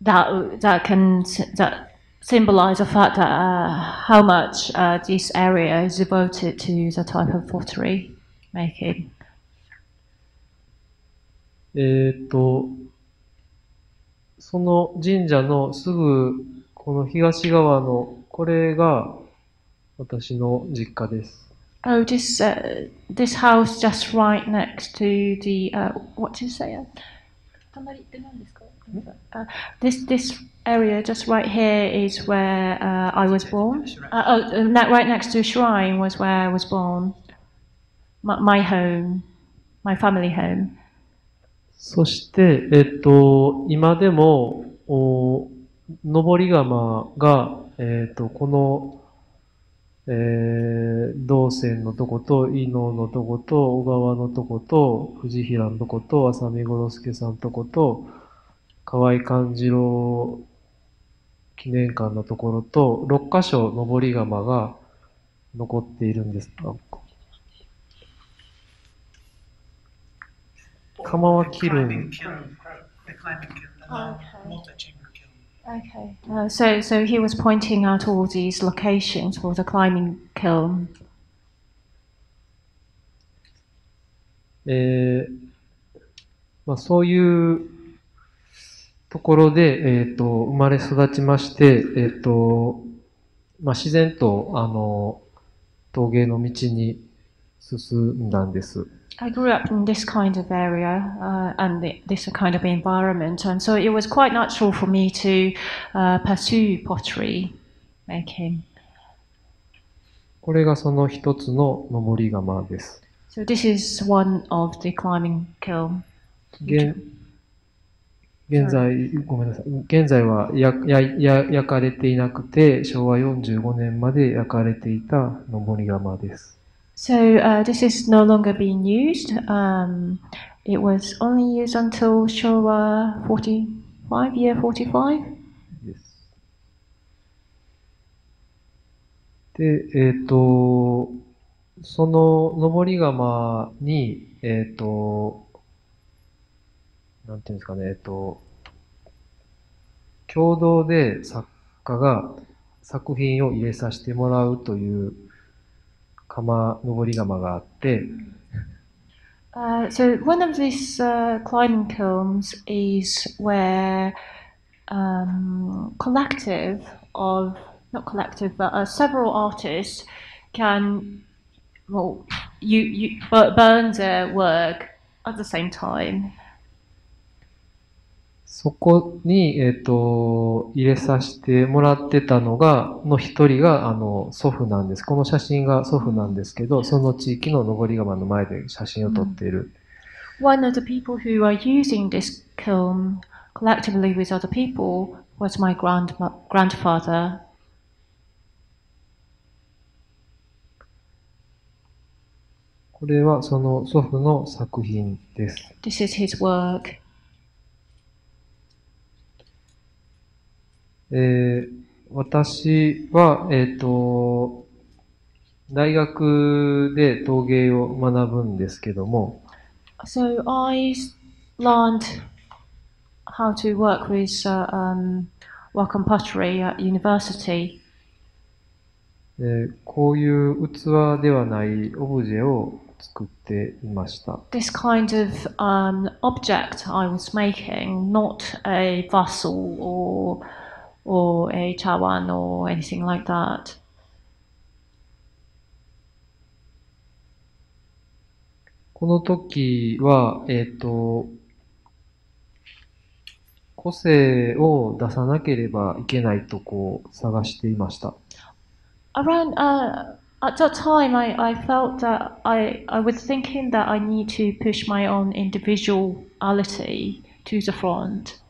that that can that symbolize the fact that uh, how much uh, this area is devoted to the type of pottery making. えっ、と、その神社のすぐこの東側のこれが私の実家です。 Oh, this uh, this house just right next to the uh, what did you say? Uh, 隣って何ですか Uh, this this area just right here is where uh, I was born. Uh, oh, right next to a shrine was where I was born. My, my home, my family home. そして、えっ、と、今でも、お登釜が、えっ、と、この、えー、道線のとこと、伊能のとこと、小川のとこと、藤平のとこと、浅見五郎介さんのとこと、河合勘次郎記念館のところと、6箇所登り窯が残っているんです。あ釜は切るん. Okay. Uh, so so he was pointing out all these locations for the climbing kiln. えーまあ、そういうところで、えっ、と、生まれ育ちまして、えっ、と、まあ、自然と、あの、陶芸の道に進んだんです。I grew up in this kind of area uh, and the, this kind of environment, and so it was quite natural for me to uh, pursue pottery making. これがその一つの登り窯です。So this is one of the climbing kiln. 現現在、ごめんなさい。現在は焼かれていなくて、昭和45年まで焼かれていた登り窯です。So uh, this is no longer being used. Um, it was only used until Showa 45, year 45. です。で、えっ、と、その登り窯に、えっ、と、なんていうんですかね、えっ、と、共同で作家が作品を入れさせてもらうという窯、登り窯があって、 Uh, so one of these uh, climbing kilns is where um, collective of not collective but uh, several artists can well you you bu- burn their work at the same time. そこに、えっ、と、入れさせてもらってたのが、の一人が、あの、祖父なんです。この写真が祖父なんですけど、その地域の登り窯の前で写真を撮っている。One of the people who are using this kiln collectively with other people was my grand grandfather. これはその祖父の作品です。This is his work. えー私は、えっ、と、大学で陶芸を学ぶんですけども、So I learned how to work with uh, um, work on pottery at university. えーこういう器ではないオブジェを作っていました。This kind of um, object I was making, not a vessel or or a chawan or anything like that. この時は、えっ、ー、と、個性を出さなければいけないとこを探していました。Around, uh, at that time, I, I felt that I, I was thinking that I need to push my own individuality to the front.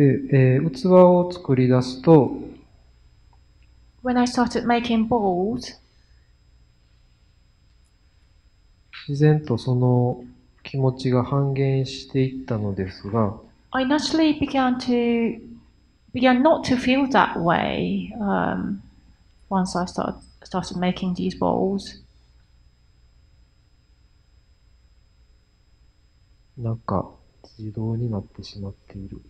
で、えー器を作り出すと、When I started making balls, 自然とその気持ちが半減していったのですが、I naturally began to began not to feel that way um, once I started started making these balls. なんか自動になってしまっている。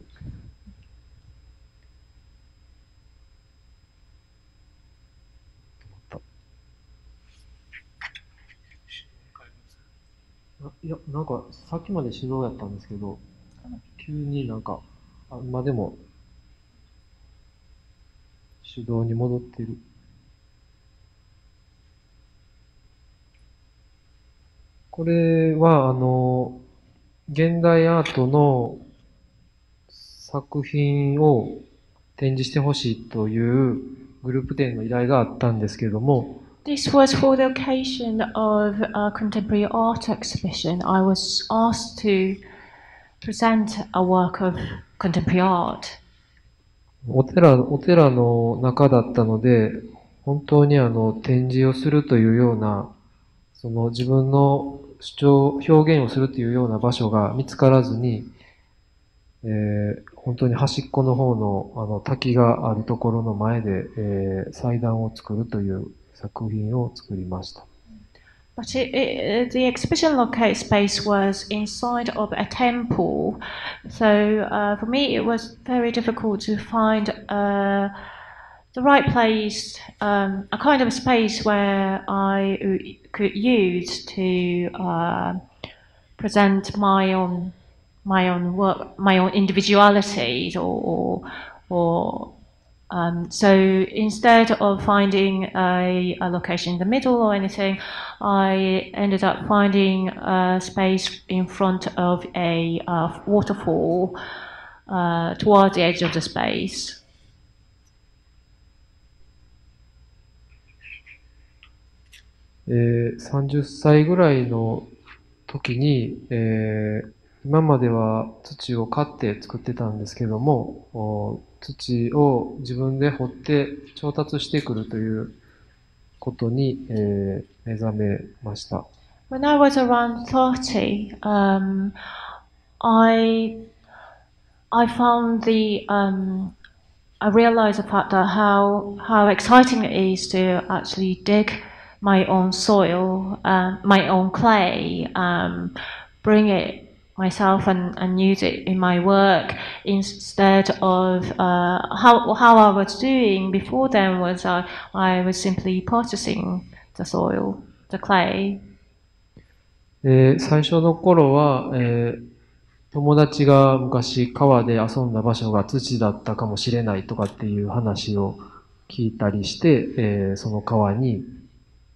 いや、なんか、さっきまで手動やったんですけど、急になんか、あ、まあでも、手動に戻ってる。これは、あの、現代アートの作品を展示してほしいというグループ展の依頼があったんですけれども、This was for the occasion of a contemporary art exhibition. I was asked to present a work of contemporary art. お寺、お寺の中だったので、本当にあの、展示をするというような、その自分の主張、表現をするというような場所が見つからずに、えー本当に端っこの方のあの滝があるところの前で、えー祭壇を作るという作品を作りました。 But it, it, the exhibition locate space was inside of a temple, so uh, for me it was very difficult to find uh, the right place, um, a kind of space where I uh, could use to uh, present my own my own work, my own individualities, or or, or um, so instead of finding a, a location in the middle or anything, I ended up finding a space in front of a uh, waterfall uh, towards the edge of the space. えー30歳ぐらいの時に、えー今までは土を買って作ってたんですけども、お 土を自分で掘って調達してくるということに、えー目覚めました。 When I was around 30, um, I I found the um, I realized the fact that how how exciting it is to actually dig my own soil, uh, my own clay, um, bring it myself and, and use it in my work instead of uh, how how I was doing before then was I I was simply purchasing the soil, the clay. えー最初の頃は、えー友達が昔川で遊んだ場所が土だったかもしれないとかっていう話を聞いたりして、えーその川に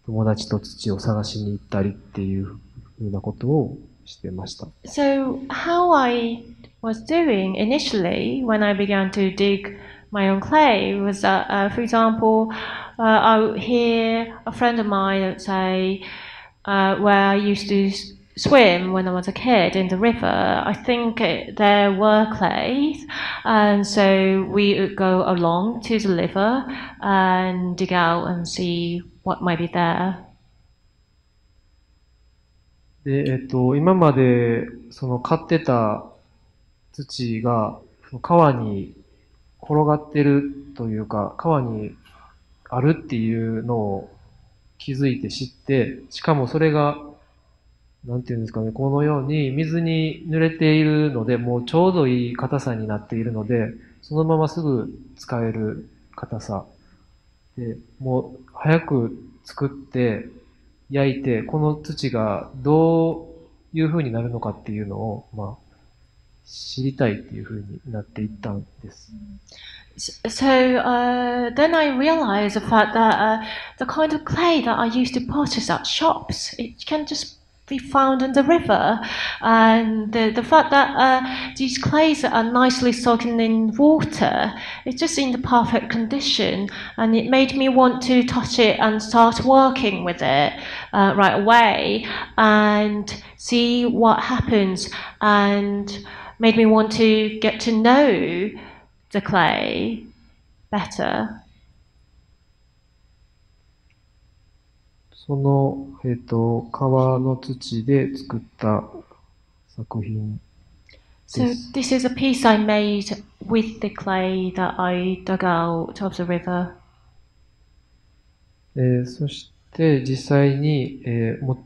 友達と土を探しに行ったりっていうふうなことをしてました。 So, how I was doing initially when I began to dig my own clay was that, uh, for example, uh, I would hear a friend of mine say, uh, where I used to s- swim when I was a kid in the river, I think it, there were clays, and so we would go along to the river and dig out and see what might be there. で、えっと、今までその買ってた土が川に転がってるというか、川にあるっていうのを気づいて知って、しかもそれが、なんていうんですかね、このように水に濡れているので、もうちょうどいい硬さになっているので、そのまますぐ使える硬さ。で、もう早く作って、焼いて、この土がどういう風になるのかっていうのを、まあ、知りたいっていう風になっていったんです。So uh, then I realized the fact that uh, the kind of clay that I used to purchase at shops, it can just be found in the river, and the, the fact that uh, these clays are nicely soaking in water, it's just in the perfect condition, and it made me want to touch it and start working with it uh, right away and see what happens, and made me want to get to know the clay better. その、えっ、と、川の土で作った作品 So this is a piece I made with the clay that I dug out of the river. えーそして実際に、えーも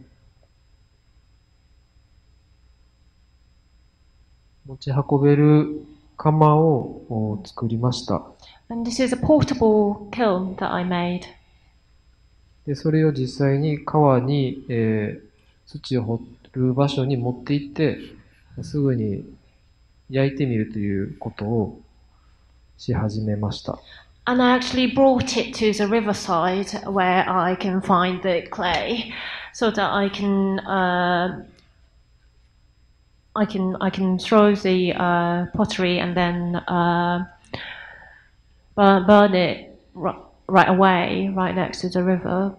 持ち運べる釜をお作りました。And this is a portable kiln that I made. で、それを実際に川に、えー土を掘る場所に持って行って、すぐに焼いてみるということをし始めました。And I actually brought it to the riverside where I can find the clay so that I can uh, I can I can throw the uh, pottery and then uh, burn, it right away right next to the river.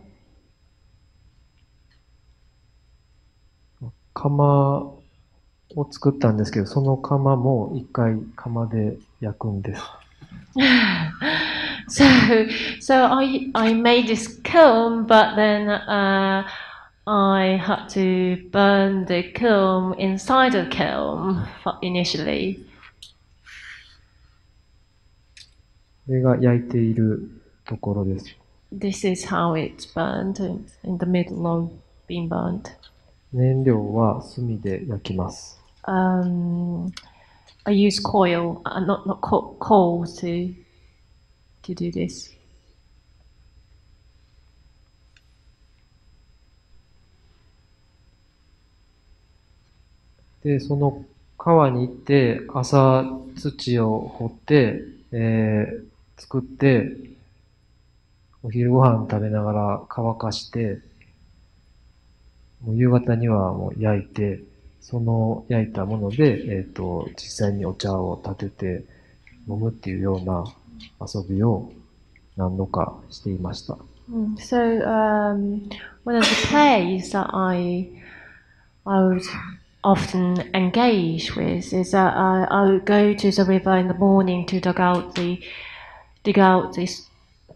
釜を作ったんですけど、その釜も一回釜で焼くんです。 So so I I made this kiln but then uh, I had to burn the kiln inside the kiln f- initially. これが焼いている ところです。This is how it's burned in, in the middle of being burnt. 燃料は炭で焼きます。Um, I use coil, uh, not not co- coal to to do this. で、その川に行って、朝土を掘って、えー作って、お昼ご飯食べながら乾かして、もう夕方にはもう焼いて、その焼いたもので、えっ、と、実際にお茶を立てて飲むっていうような遊びを何度かしていました。Mm, So um, one of the plays that I I would often engage with is that I, I would go to the river in the morning to dig out the dig out this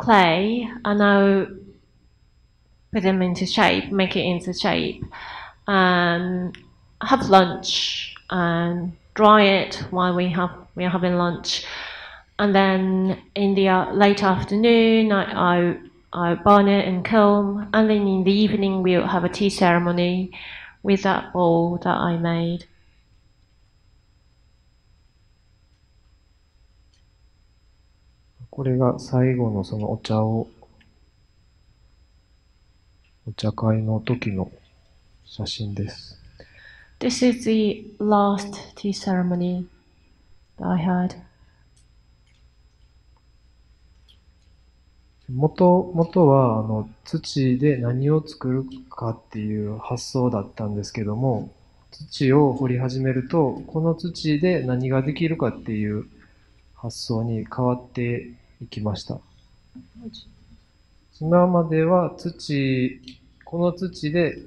clay. And would put them into shape, make it into shape, and have lunch and dry it while we have we are having lunch, and then in the uh, late afternoon I, I I burn it and kiln, and then in the evening we'll have a tea ceremony with that bowl that I made. これが最後のそのお茶を、お茶会の時の写真です。This is the last tea ceremony that I had. 元、元は、あの、土で何を作るかっていう発想だったんですけども、土を掘り始めると、この土で何ができるかっていう発想に変わっていきました。今までは土、この土で、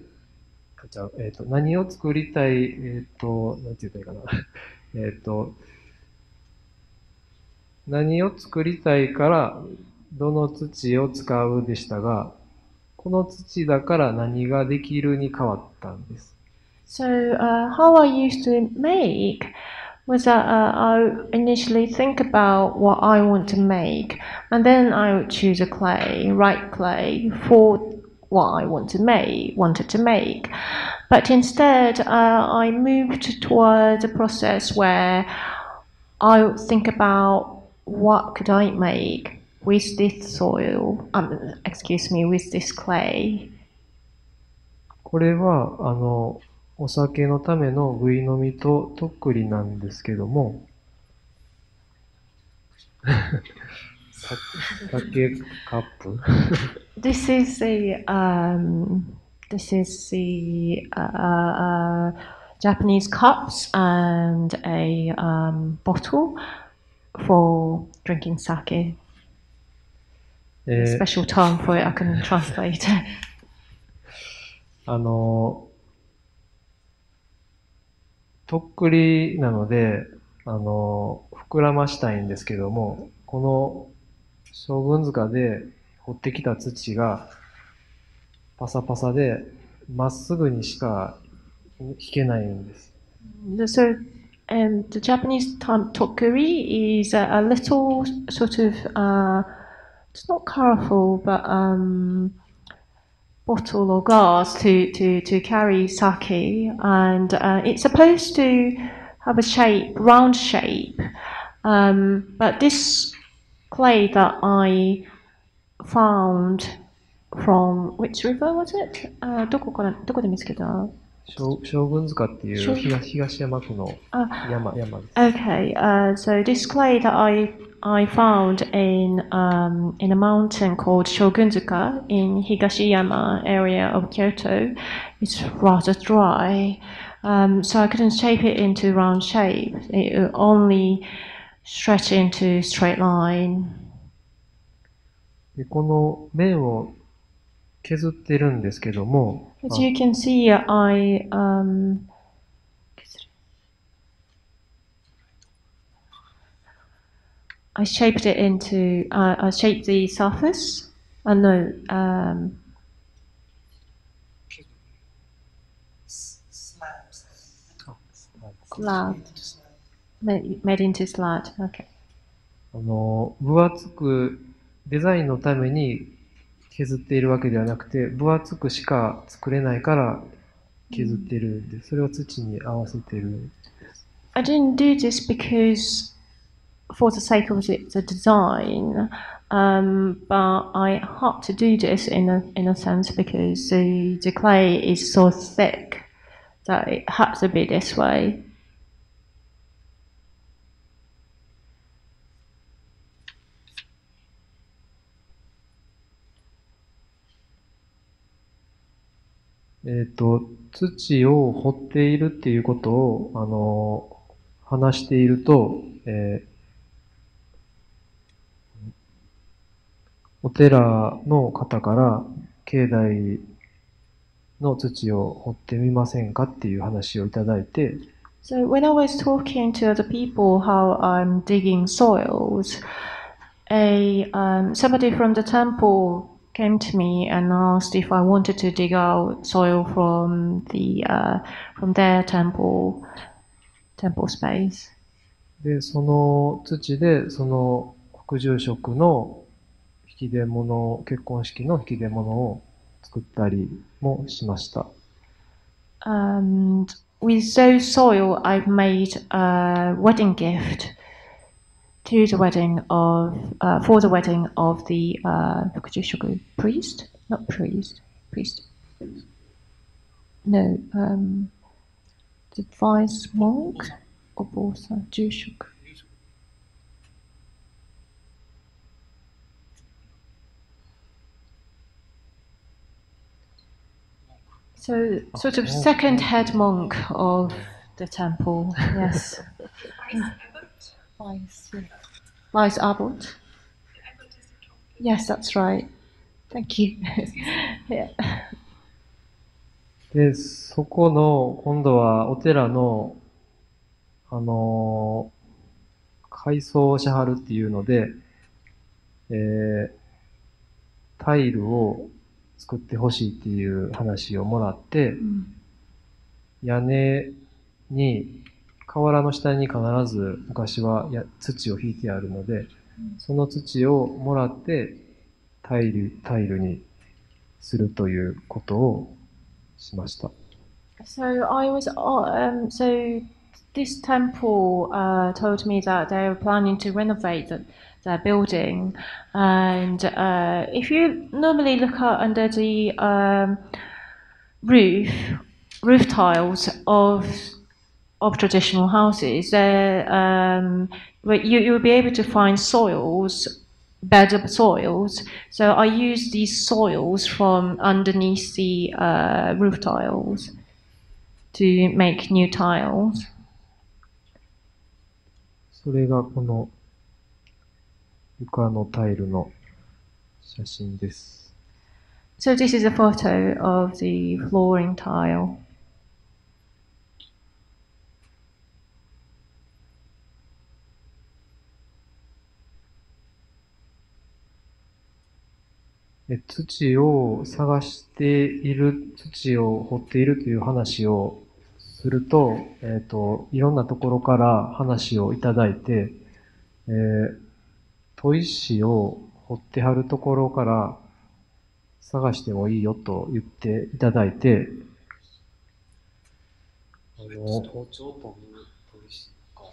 えっ、と、何を作りたい、えっ、と、なんて言ったらいいかな。えっと、何を作りたいから、どの土を使うでしたが、この土だから何ができるに変わったんです。So uh, how I used to make was that uh, I would initially think about what I want to make, and then I would choose a clay, right clay for what I want to make, wanted to make. But instead, uh, I moved toward a process where I would think about what could I make with this soil, um, excuse me, with this clay. これは、あの、 お酒のためのぐい飲みととっくりなんですけども、さ酒カップ This is the um, this is the uh, uh, Japanese cups and a um, bottle for drinking sake. えー Special term for it. I can translate. あの、とっくりなので、あの、膨らましたいんですけども、この将軍塚で掘ってきた土が、パサパサで、まっすぐにしか弾けないんです。So, um, the Japanese term tokuri is a, a little sort of, uh, it's not colorful, but um, bottle or glass to, to, to carry sake, and uh, it's supposed to have a shape, round shape. Um, but this clay that I found from which river was it? あどこからどこで見つけた？将将軍塚っていう将東東山区のあ山山です。 Okay, uh, so this clay that I I found in um, in a mountain called Shogunzuka in Higashiyama area of Kyoto is rather dry, um, so I couldn't shape it into round shape. It would only stretch into straight line. でこの面を削ってるんですけども、 As you can see, I um, I shaped it into uh, I shaped the surface. Uh, no, um, slab made, made into slat. Okay. あの分厚くデザインのために削っているわけではなくて、分厚くしか作れないから削ってるんで、それを土に合わせてる。I didn't do this because for the sake of the, the design, um, but I had to do this in a in a sense because the the clay is so thick that it had to be this way. えっ、と、土を掘っているっていうことを、あの、話していると、えーお寺の方から、境内の土を掘ってみませんかっていう話をいただいて、So when I was talking to other people how I'm digging soils, a um, somebody from the temple came to me and asked if I wanted to dig out soil from the uh, from their temple temple space. で、その土で、その副住職の引き出物、結婚式の引き出物を作ったりもしました。 And with those soil, I've made a wedding gift to the wedding of uh, for the wedding of the uh, Fukujishoku priest, not priest, priest. No, um, the vice monk or bosa, Jushoku. So, sort of second head monk of the temple, yes. Vice, abbot. Yes, that's right. Thank you. yeah. で、そこの、今度はお寺の、あのー改装をしはるっていうので、えー、タイルを作ってほしいっていう話をもらって、屋根に、瓦の下に必ず昔はや土を引いてあるので、その土をもらってタイル、タイルにするということをしました。So I was, oh, um, so this temple uh, told me that they were planning to renovate the, their building, and uh, if you normally look at under the um, roof, roof tiles of of traditional houses, there um, where you you will be able to find soils beds of soils. So I use these soils from underneath the uh, roof tiles to make new tiles. それがこの 床のタイルの写真です。So this is a photo of the flooring tile. え土を探している、土を掘っているという話をすると、えっ、と、いろんなところから話をいただいて、えー、砥石を掘ってはるところから探してもいいよと言っていただいて、あの、包丁と砥石か。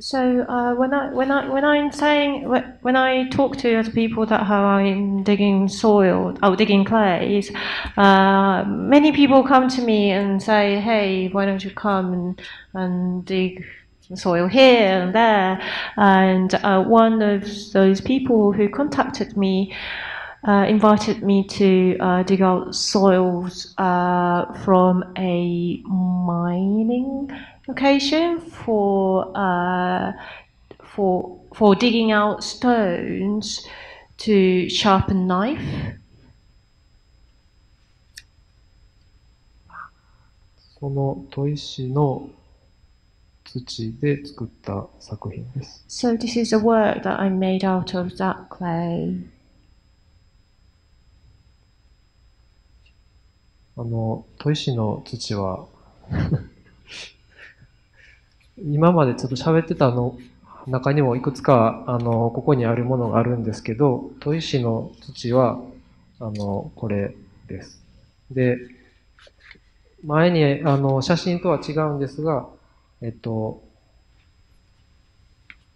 So uh, when I when I when I'm saying wh- when I talk to other people that how I'm digging soil, oh digging clays, uh, many people come to me and say, "Hey, why don't you come and, and dig soil here and there?" And uh, one of those people who contacted me uh, invited me to uh, dig out soils uh, from a mining location for uh, for for digging out stones to sharpen knife. その砥石の 土で作った作品です。So this is a work that I made out of that clay. あの、砥石の土は、今までちょっと喋ってたの中にもいくつか、あの、ここにあるものがあるんですけど、砥石の土は、あの、これです。で、前に、あの、写真とは違うんですが、えっと、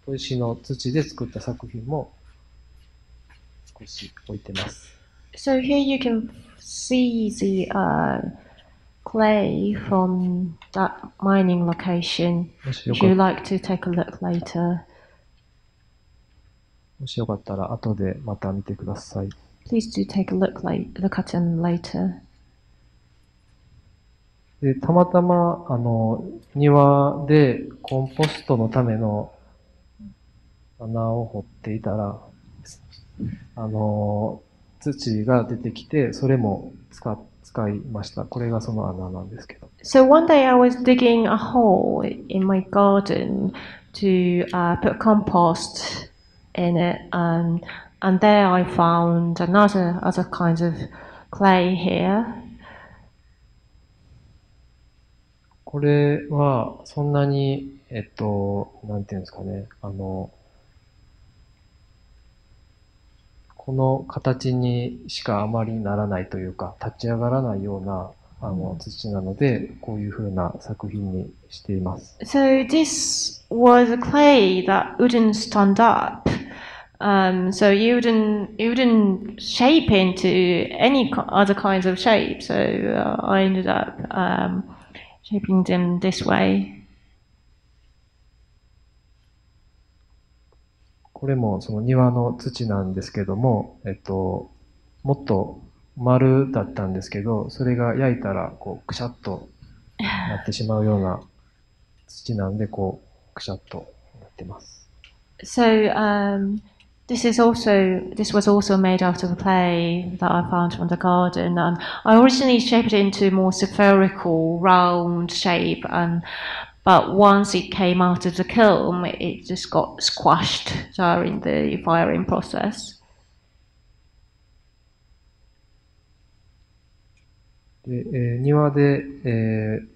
砥石の土で作った作品も少し置いてます。So here you can see the uh, clay from that mining location. もしよ If か you っ like to take a look later, もしよかったら後でまた見てください。please do take a look late, look at them later. で、たまたま、あの、庭でコンポストのための穴を掘っていたら、あの、土が出てきて、それも使、使いました。これがその穴なんですけど。So one day I was digging a hole in my garden to uh, put compost in it, and and there I found another other kinds of clay here. これは、そんなに、えっと、なんていうんですかね、あの、この形にしかあまりならないというか、立ち上がらないような、あの、土なので、こういう風な作品にしています。So this was a clay that wouldn't stand up. Um, so you wouldn't you wouldn't shape into any other kinds of shape. So uh, I ended up um, shaping them this way. これもその庭の土なんですけども、えっと、もっと丸だったんですけど、それが焼いたら、こう、くしゃっとなってしまうような土なんで、こう、くしゃっとなってます。So um, this is also this was also made out of clay that I found from the garden, and I originally shaped it into more spherical, round shape, and but once it came out of the kiln, it just got squashed during the firing process. で、えー庭で、えー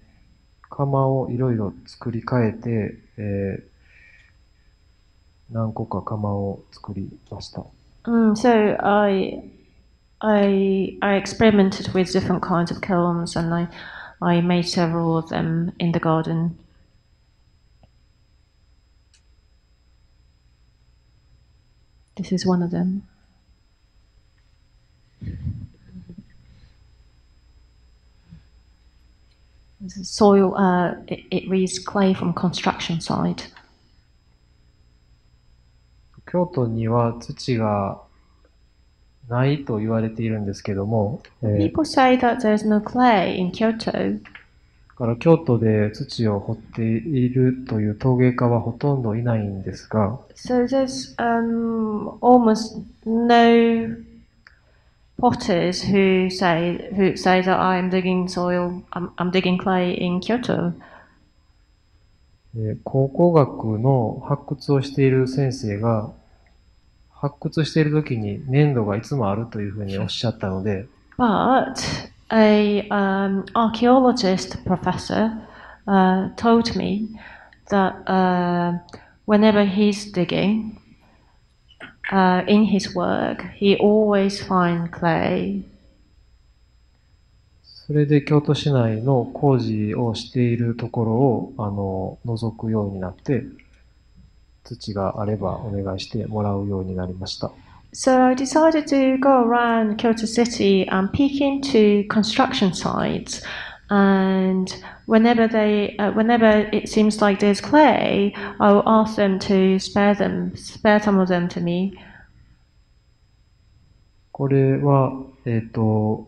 窯をいろいろ作り変えて、えー 何個か窯を作りました。 Mm, so I, I, I experimented with different kinds of kilns, and I, I made several of them in the garden. 'This is one of them. This is soil. Uh, it, it reads clay from construction site. 京都には土がないと言われているんですけども、えー People say that there's no clay in Kyoto. だから京都で土を掘っているという陶芸家はほとんどいないんですが、So there's um, almost no potters who say who say that I'm digging soil, I'm, I'm digging clay in Kyoto. えー考古学の発掘をしている先生が、発掘している時に粘土がいつもあるというふうにおっしゃったので、But a um, archaeologist professor uh, told me that uh, whenever he's digging uh, in his work, he always finds clay. それで京都市内の工事をしているところを、あの、覗くようになって、土があればお願いしてもらうようになりました。So I decided to go around Kyoto City and peek into construction sites. And whenever they, uh, whenever it seems like there's clay, I will ask them to spare them, spare some of them to me. これは、えっ、と、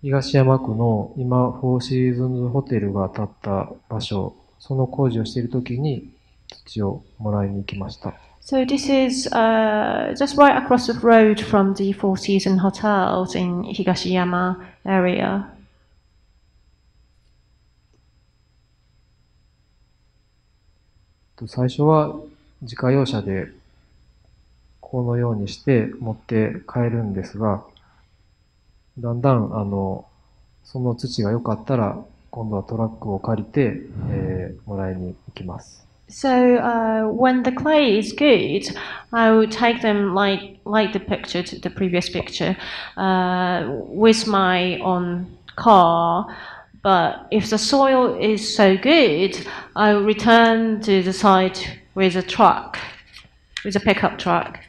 東山区の今、フォーシーズンズホテルが建った場所、その工事をしているときに土をもらいに行きました。So this is uh, just right across the road from the Four Season Hotels in Higashiyama area. と最初は自家用車でこのようにして持って帰るんですが、だんだんあの、その土が良かったら今度はトラックを借りて、えーもらいに行きます。So uh, when the clay is good, I will take them like like the picture, the previous picture, uh, with my own car. But if the soil is so good, I will return to the site with a truck, with a pickup truck.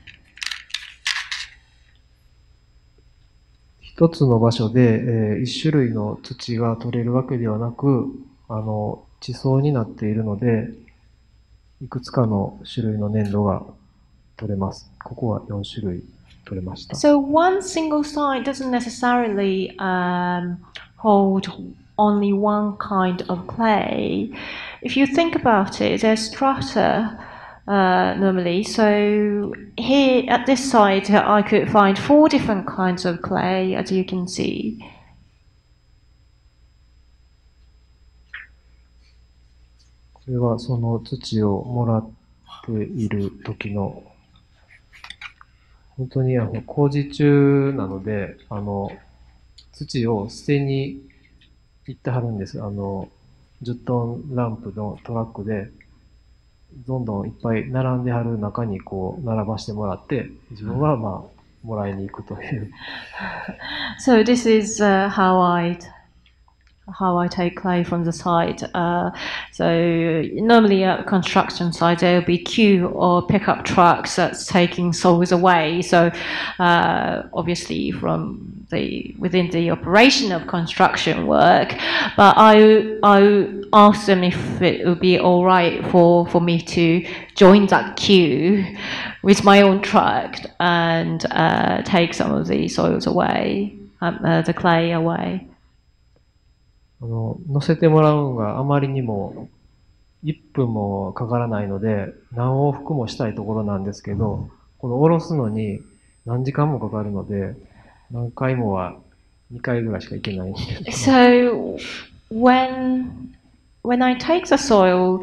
一つの場所で、えー一種類の土が取れるわけではなく、あの、地層になっているので、 いくつかの種類の粘土が取れます。ここは4種類取れました。 So one single site doesn't necessarily um, hold only one kind of clay. If you think about it, there's strata uh, normally. So here at this site, I could find four different kinds of clay, as you can see. これはその土をもらっている時の、本当にあの工事中なので、あの、土を捨てに行ってはるんです。あの、10トンランプのトラックで、どんどんいっぱい並んではる中にこう並ばしてもらって、自分はまあ、もらいに行くという。So this is uh, how I how I take clay from the site. Uh, so normally at construction site there will be queue or pickup trucks that's taking soils away. So uh, obviously from the within the operation of construction work, but I I asked them if it would be all right for for me to join that queue with my own truck and uh, take some of the soils away, um, uh, the clay away. あの、乗せてもらうのがあまりにも1分もかからないので、何往復もしたいところなんですけど、この下ろすのに何時間もかかるので、何回もは2回ぐらいしか行けないんです。So when when I take the soil,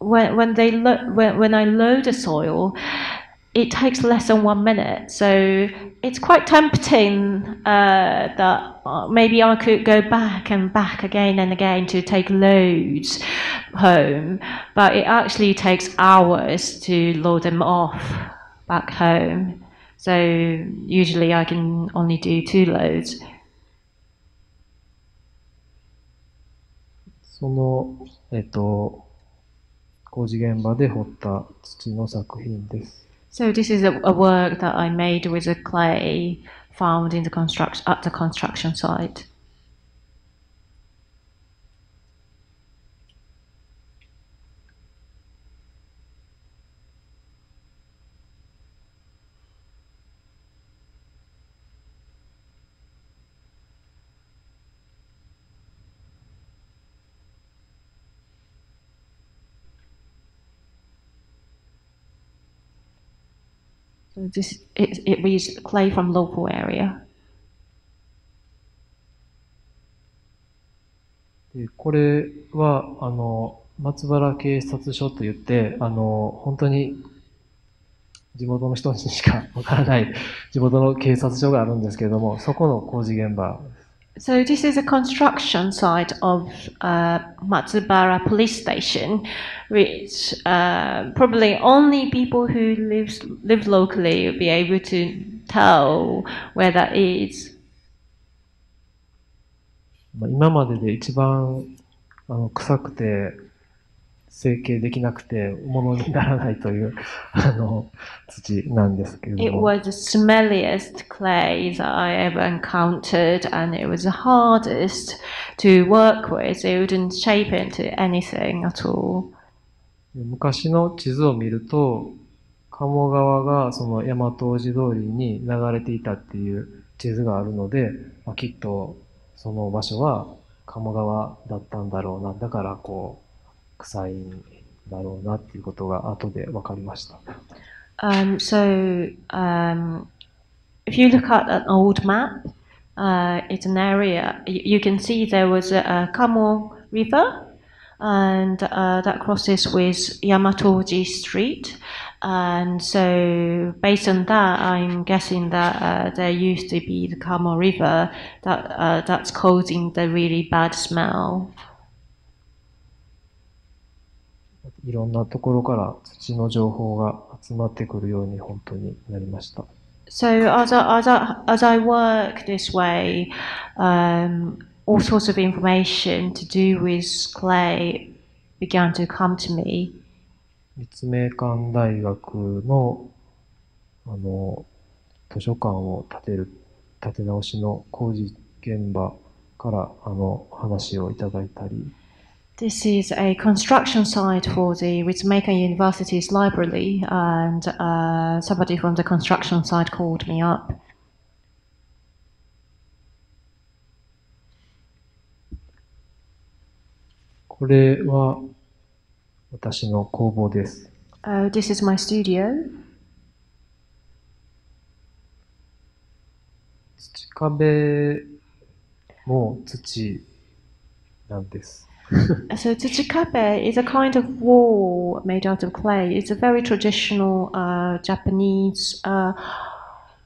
when when they lo- when when I load the soil, it takes less than one minute. So it's quite tempting uh, that uh, maybe I could go back and back again and again to take loads home, but it actually takes hours to load them off back home. So usually I can only do two loads. その、えっと、工事現場で掘った土の作品です。 So this is a, a work that I made with the clay found in the construct at the construction site. This it, it reads clay from local area. でこれは、あの、松原警察署といって、あの、本当に地元の人にしかわからない地元の警察署があるんですけれども、そこの工事現場 So this is a construction site of uh, Matsubara Police Station, which uh, probably only people who live live locally will be able to tell where that is. まあ今までで一番あの臭くて 整形できなくて物にならないというあの土なんですけれ It ども、was the smelliest clay that I ever encountered, and it was the hardest to work with. It wouldn't shape into anything at all. 昔の地図を見ると、鴨川がその大和大路通りに流れていたっていう地図があるので、まあ、きっとその場所は鴨川だったんだろうな。だからこう、臭いんだろうなっていうことが後で分かりました。 Um, so, um, if you look at an old map, uh, it's an area you, you can see there was a, a Kamo River, and uh, that crosses with Yamatoji Street. And so, based on that, I'm guessing that uh, there used to be the Kamo River that uh, that's causing the really bad smell. いろんなところから土の情報が集まってくるように本当になりました。So as I, as I, as I work this way, um, all sorts of information to do with clay began to come to me. 立命館大学の、あの、図書館を建てる、建て直しの工事現場から、あの、話をいただいたり、This is a construction site for the Ritsumeikan University's library, and uh, somebody from the construction site called me up. これは私の工房です。 Uh, this is my studio. 土壁も土なんです。 So tsuchikabe is a kind of wall made out of clay. It's a very traditional uh, Japanese uh,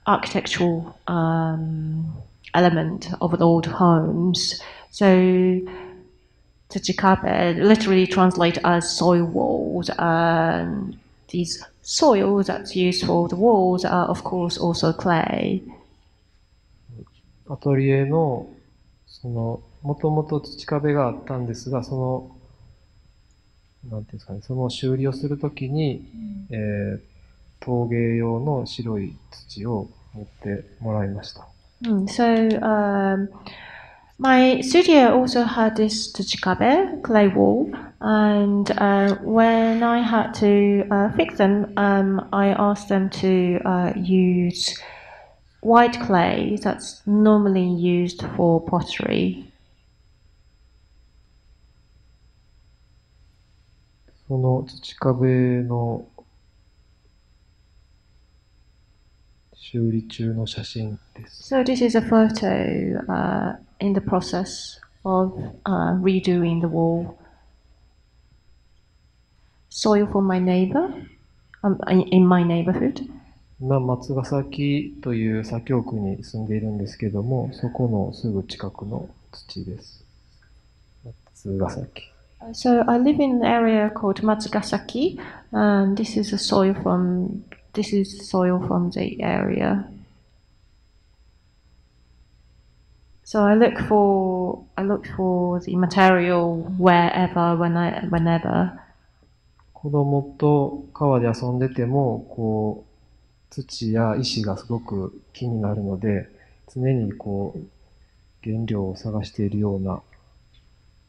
architectural um, element of the old homes. So tsuchikabe literally translate as soil walls. And these soil that's used for the walls are of course also clay. アトリエの、その、 もともと土壁があったんですが、その、なんていうんですかね、その修理をするときに、えー陶芸用の白い土を持ってもらいました。Mm, so um, my studio also had this tsuchikabe clay wall, and uh, when I had to uh, fix them, um, I asked them to uh, use white clay that's normally used for pottery. その土壁の修理中の写真です。So this is a photo uh, in the process of uh, redoing the wall. Soil for my neighbor, um, in my neighborhood. 今、松ヶ崎という左京区に住んでいるんですけども、そこのすぐ近くの土です。松ヶ崎。So I live in an area called Matsugasaki, and this is a soil from this is soil from the area. So I look for I look for the material wherever, when I, whenever. 子供と川で遊んでても、こう、土や石がすごく気になるので、常にこう、原料を探しているような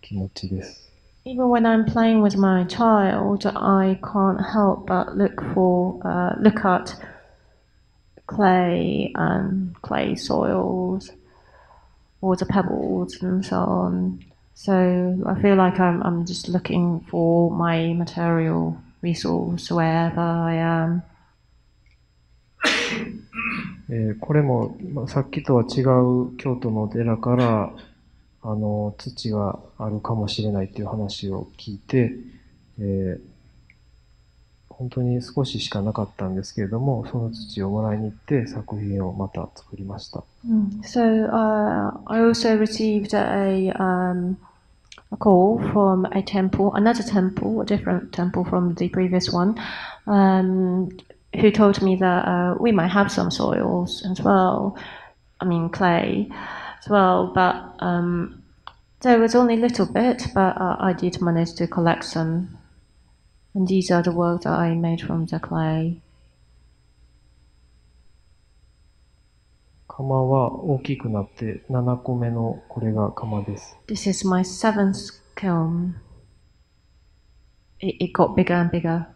気持ちです。Even when I'm playing with my child, I can't help but look for uh, look at clay and clay soils, or the pebbles and so on. So I feel like I'm I'm just looking for my material resource wherever I am. えーこれも、まあさっきとは違う京都のお寺から、 あの、土があるかもしれないっていう話を聞いて、えー本当に少ししかなかったんですけれども、その土をもらいに行って作品をまた作りました。So uh, I also received a, um, a call from a temple, another temple, a different temple from the previous one, um, who told me that uh, we might have some soils as well. I mean clay as well, but um, there was only a little bit, but uh, I did manage to collect some. And these are the work that I made from the clay. 釜は大きくなって7個目のこれが釜です。 This is my seventh kiln. It, it got bigger and bigger.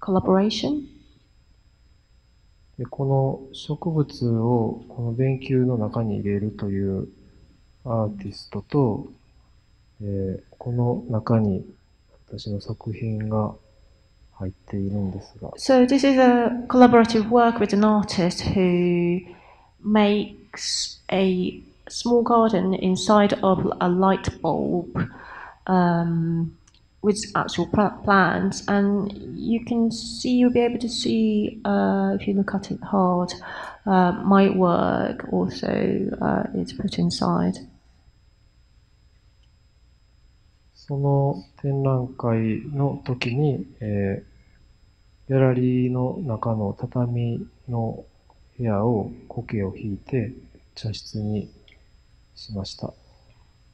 Collaboration? でこの植物をこの電球の中に入れるというアーティストと、えーこの中に私の作品が入っているんですが、So, this is a collaborative work with an artist who makes a small garden inside of a light bulb um, with actual pla- plants, and you can see, you'll be able to see uh, if you look at it hard. Uh, my work also uh, is put inside. その展覧会の時に、えーギャラリーの中の畳の部屋を苔を引いて茶室にしました。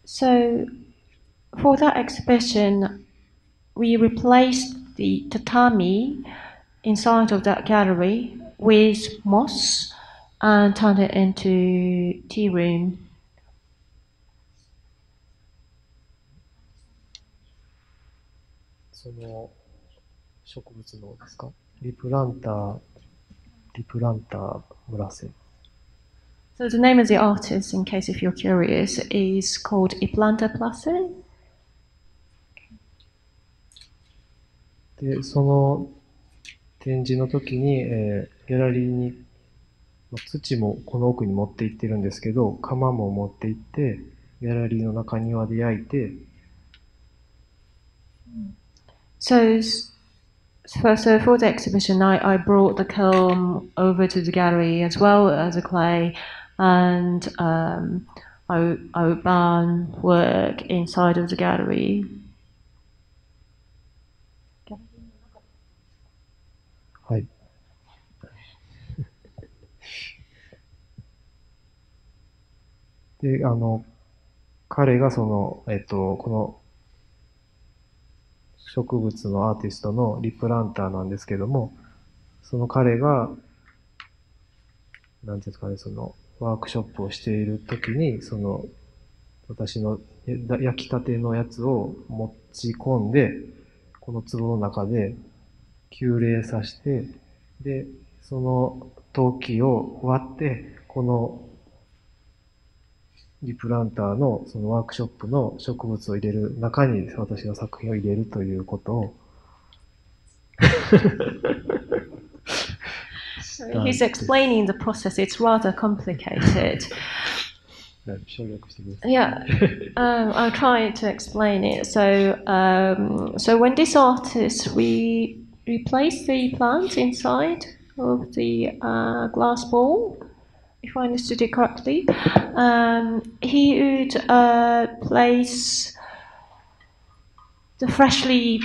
So, for that exhibition, we replaced the tatami inside of that gallery with moss and turned it into tea room. その植物のですかリプランター、リプランター村瀬。 So the name of the artist, in case if you're curious, is called Iplanta Place. で、その展示の時に、えーギャラリーに、ま土もこの奥に持って行ってるんですけど、釜も持って行って、ギャラリーの中庭で焼いて、So, s- so, so for the exhibition, I, I brought the kiln over to the gallery as well as a clay, and um, I, I would burn work inside of the gallery. はい。で、あの、彼がその、えっと、この植物のアーティストのリプランターなんですけども、その彼が、なんていうんですかね、その、ワークショップをしているときに、その、私の焼きたてのやつを持ち込んで、この壺の中で急冷させて、で、その陶器を割って、このリプランターのそのワークショップの植物を入れる中に私の作品を入れるということを He's explaining the process. It's rather complicated. Yeah, um, I'll try to explain it. So, um, so when this artist we replace the plant inside of the uh, glass ball, if I understood it correctly, um, he would uh, place the freshly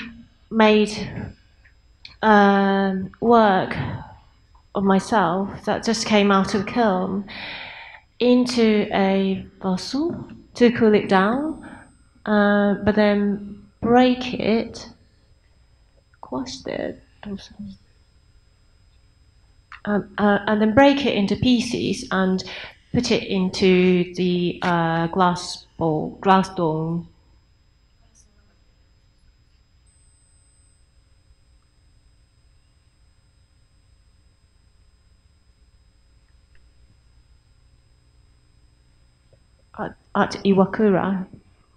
made um, work of myself that just came out of the kiln into a vessel to cool it down, uh, but then break it. Quash it. Um, uh, and then break it into pieces and put it into the uh, glass bowl, glass dome. あ at Iwakura.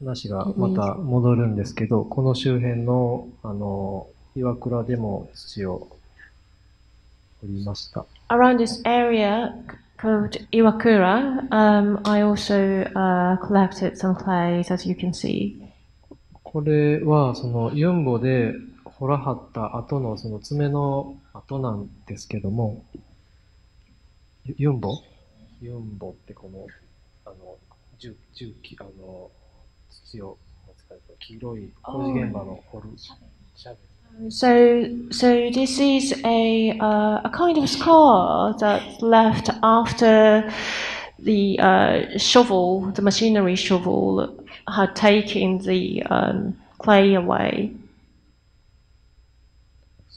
話がまた戻るんですけど、この周辺の、あの、岩倉でも土を掘りました。Around this area called Iwakura, um, I also uh, collected some clays, as you can see. これは、その、ユンボでほらはった後のその爪の跡なんですけども、ユユンボ？ユンボってこの、あの、重、重機、あの、土を、黄色い工事現場の掘る、シャベル。So, so this is a uh, a kind of scar that's left after the uh, shovel, the machinery shovel, had taken the um, clay away.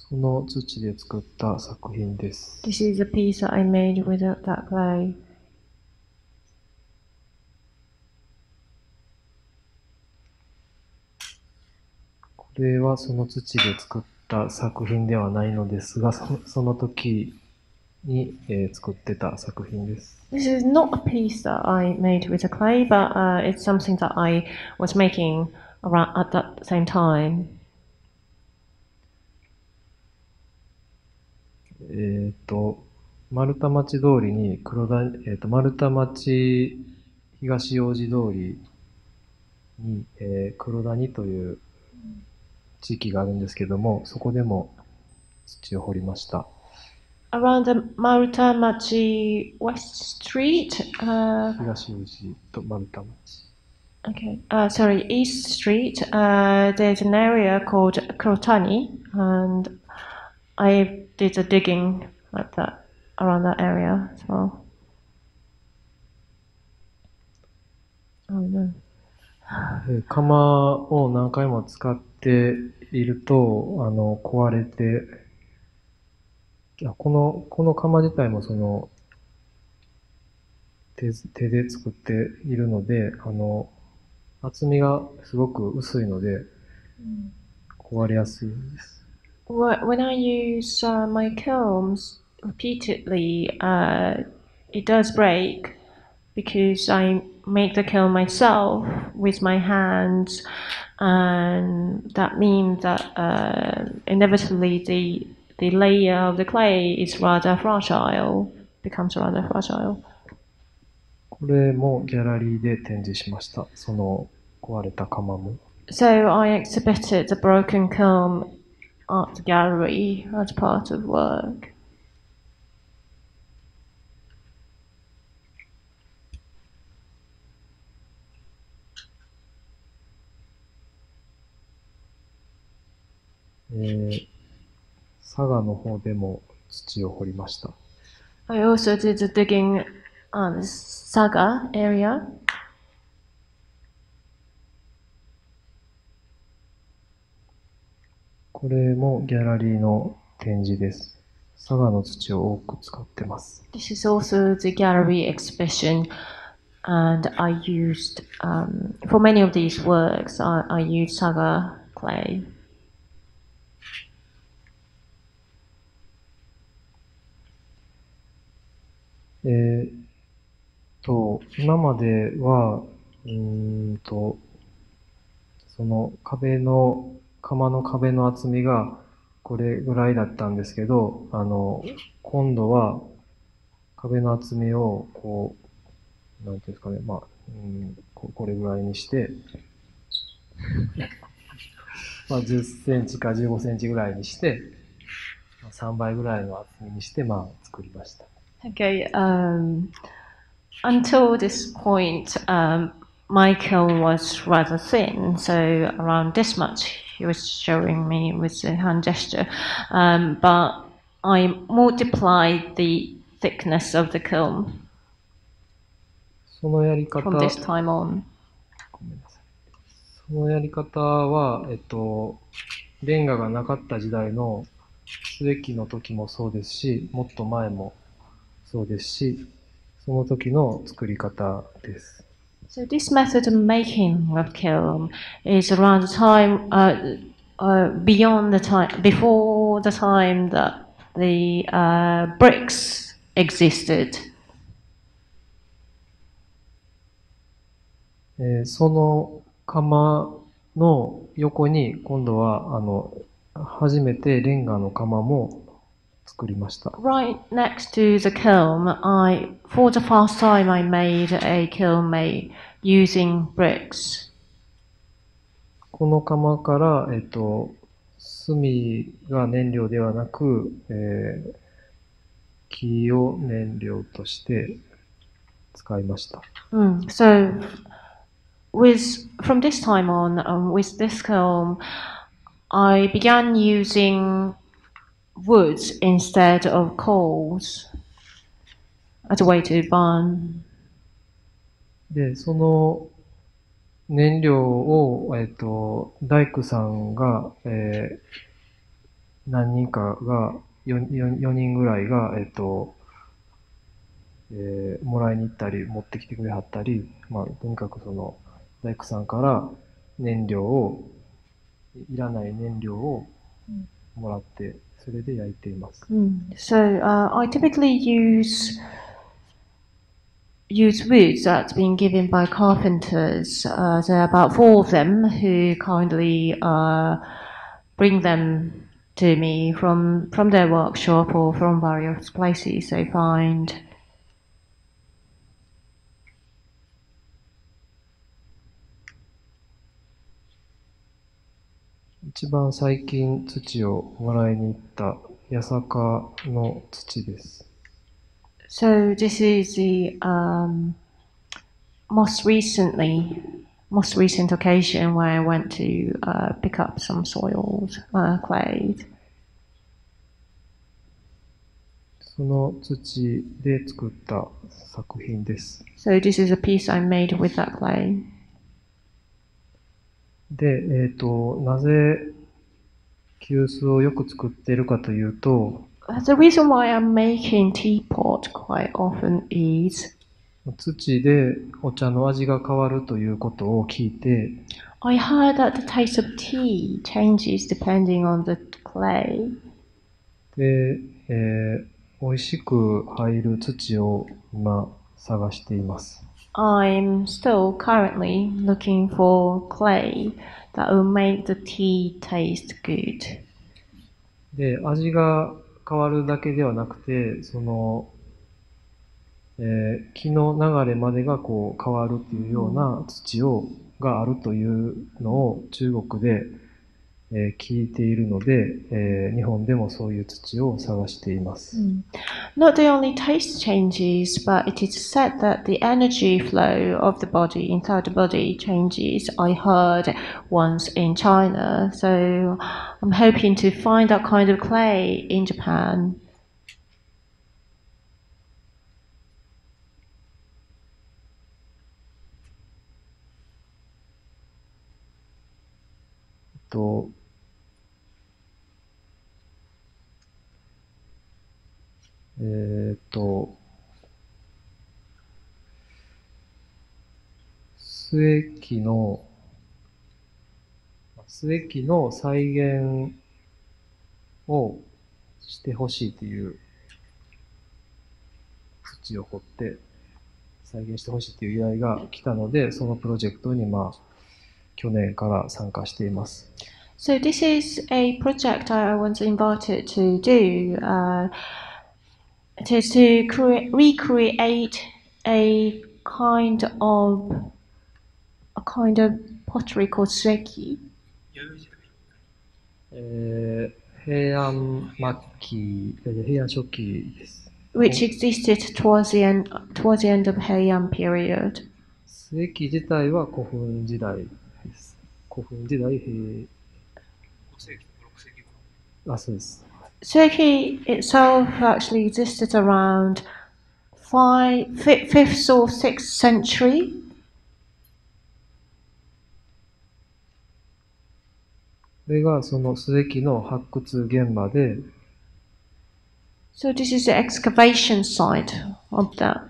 その土で作った作品です。 This is a piece that I made with that clay. これはその土で作った作品ではないのですが、そその時に、えー作ってた作品です。This is not a piece that I made with the clay, but uh, it's something that I was making around at that same time. えっ、と、丸太町通りに黒田、えっ、と、丸太町東王子通りに、えー黒谷という地域があるんですけども、そこでも土を掘りました。Around the Maruta Machi West Street, uh, 東王子と丸太町。okay, uh, sorry, East Street, uh, there's an area called Kurotani, and I did a digging at that, around that area as well. Oh no. 釜を何回も使っていると、あの、壊れて、あこの、この釜自体もその、手、手で作っているので、あの、厚みがすごく薄いので、壊れやすいです。Wh- When I use uh, my kilns repeatedly, uh, it does break because I make the kiln myself with my hands, and that means that uh, inevitably the the layer of the clay is rather fragile, becomes rather fragile. これもギャラリーで展示しました。その壊れた釜も。 So I exhibited the broken kiln at the gallery as part of work. えー佐賀の方でも土を掘りました。I also did the digging on Saga area. これもギャラリーの展示です。佐賀の土を多く使ってます。This is also the gallery exhibition, and I used um, for many of these works. I, I used Saga clay. えーっと、今までは、うんと、その壁の、窯の壁の厚みがこれぐらいだったんですけど、あの、今度は壁の厚みを、こう、なんていうんですかね、まあ、うん、ここれぐらいにして、まあ、10センチか15センチぐらいにして、3倍ぐらいの厚みにして、まあ、作りました。Okay. Um, until this point, um, my kiln was rather thin, so around this much. He was showing me with the hand gesture, um, but I multiplied the thickness of the kiln そのやり方、from this time on. そのやり方は、えっと、レンガがなかった時代の末期の時もそうですし、もっと前もそうですし、その時の作り方です。So this method of making of kiln is around the time uh, uh, beyond the time before the time that the uh, bricks existed. えーその窯の横に今度は、あの、初めてレンガの窯も作りました。Right next to the kiln, I for the first time I made a kiln made using bricks. この窯から、えっと、炭が燃料ではなく、えー木を燃料として使いました。Mm. So, with from this time on, um, with this kiln, I began using wood instead of coals as a way to burn. で、その燃料を、えっ、と、大工さんが、えー何人かが、4, 4人ぐらいが、えっ、と、えーもらいに行ったり、持ってきてくれはったり、まあ、とにかくその、大工さんから燃料を、いらない燃料をもらって、それで焼いています。 Mm. So, uh, I typically use use wood that's been given by carpenters. Uh, there are about four of them who kindly uh, bring them to me from from their workshop or from various places they find. 一番最近土をもらいに行った八坂の土です。So this is the um, most recently, most recent occasion where I went to uh, pick up some soils, uh, clay. その土で作った作品です。So this is a piece I made with that clay. で、えっ、と、なぜ急須をよく作っているかというと、The reason why I'm making teapot quite often is 土でお茶の味が変わるということを聞いて、I heard that the taste of tea changes depending on the clay. で、えー美味しく入る土を今探しています。I'm still currently looking for clay that will make the tea taste good. で、味が変わるだけではなくて、その、えー気の流れまでがこう変わるっていうような土を、があるというのを中国で、えー聞いているので、えー日本でもそういう土を探しています。Not the only taste changes, but it is said that the energy flow of the body inside the body changes. I heard once in China, so I'm hoping to find that kind of clay in Japan. と、えーっと、末期の、末期の再現をしてほしいという土を掘って再現してほしいという依頼が来たので、そのプロジェクトにまあ、去年から参加しています。So this is a project I was invited to do. Uh, it is to recreate a kind of a kind of pottery called sueki. Which existed towards the end towards the end of Heian period. 須恵器自体は古墳時代です。古墳時代平。5世紀、6世紀。あ、そうです。Sueki itself actually existed around fifth or sixth century. So this is the excavation site of that.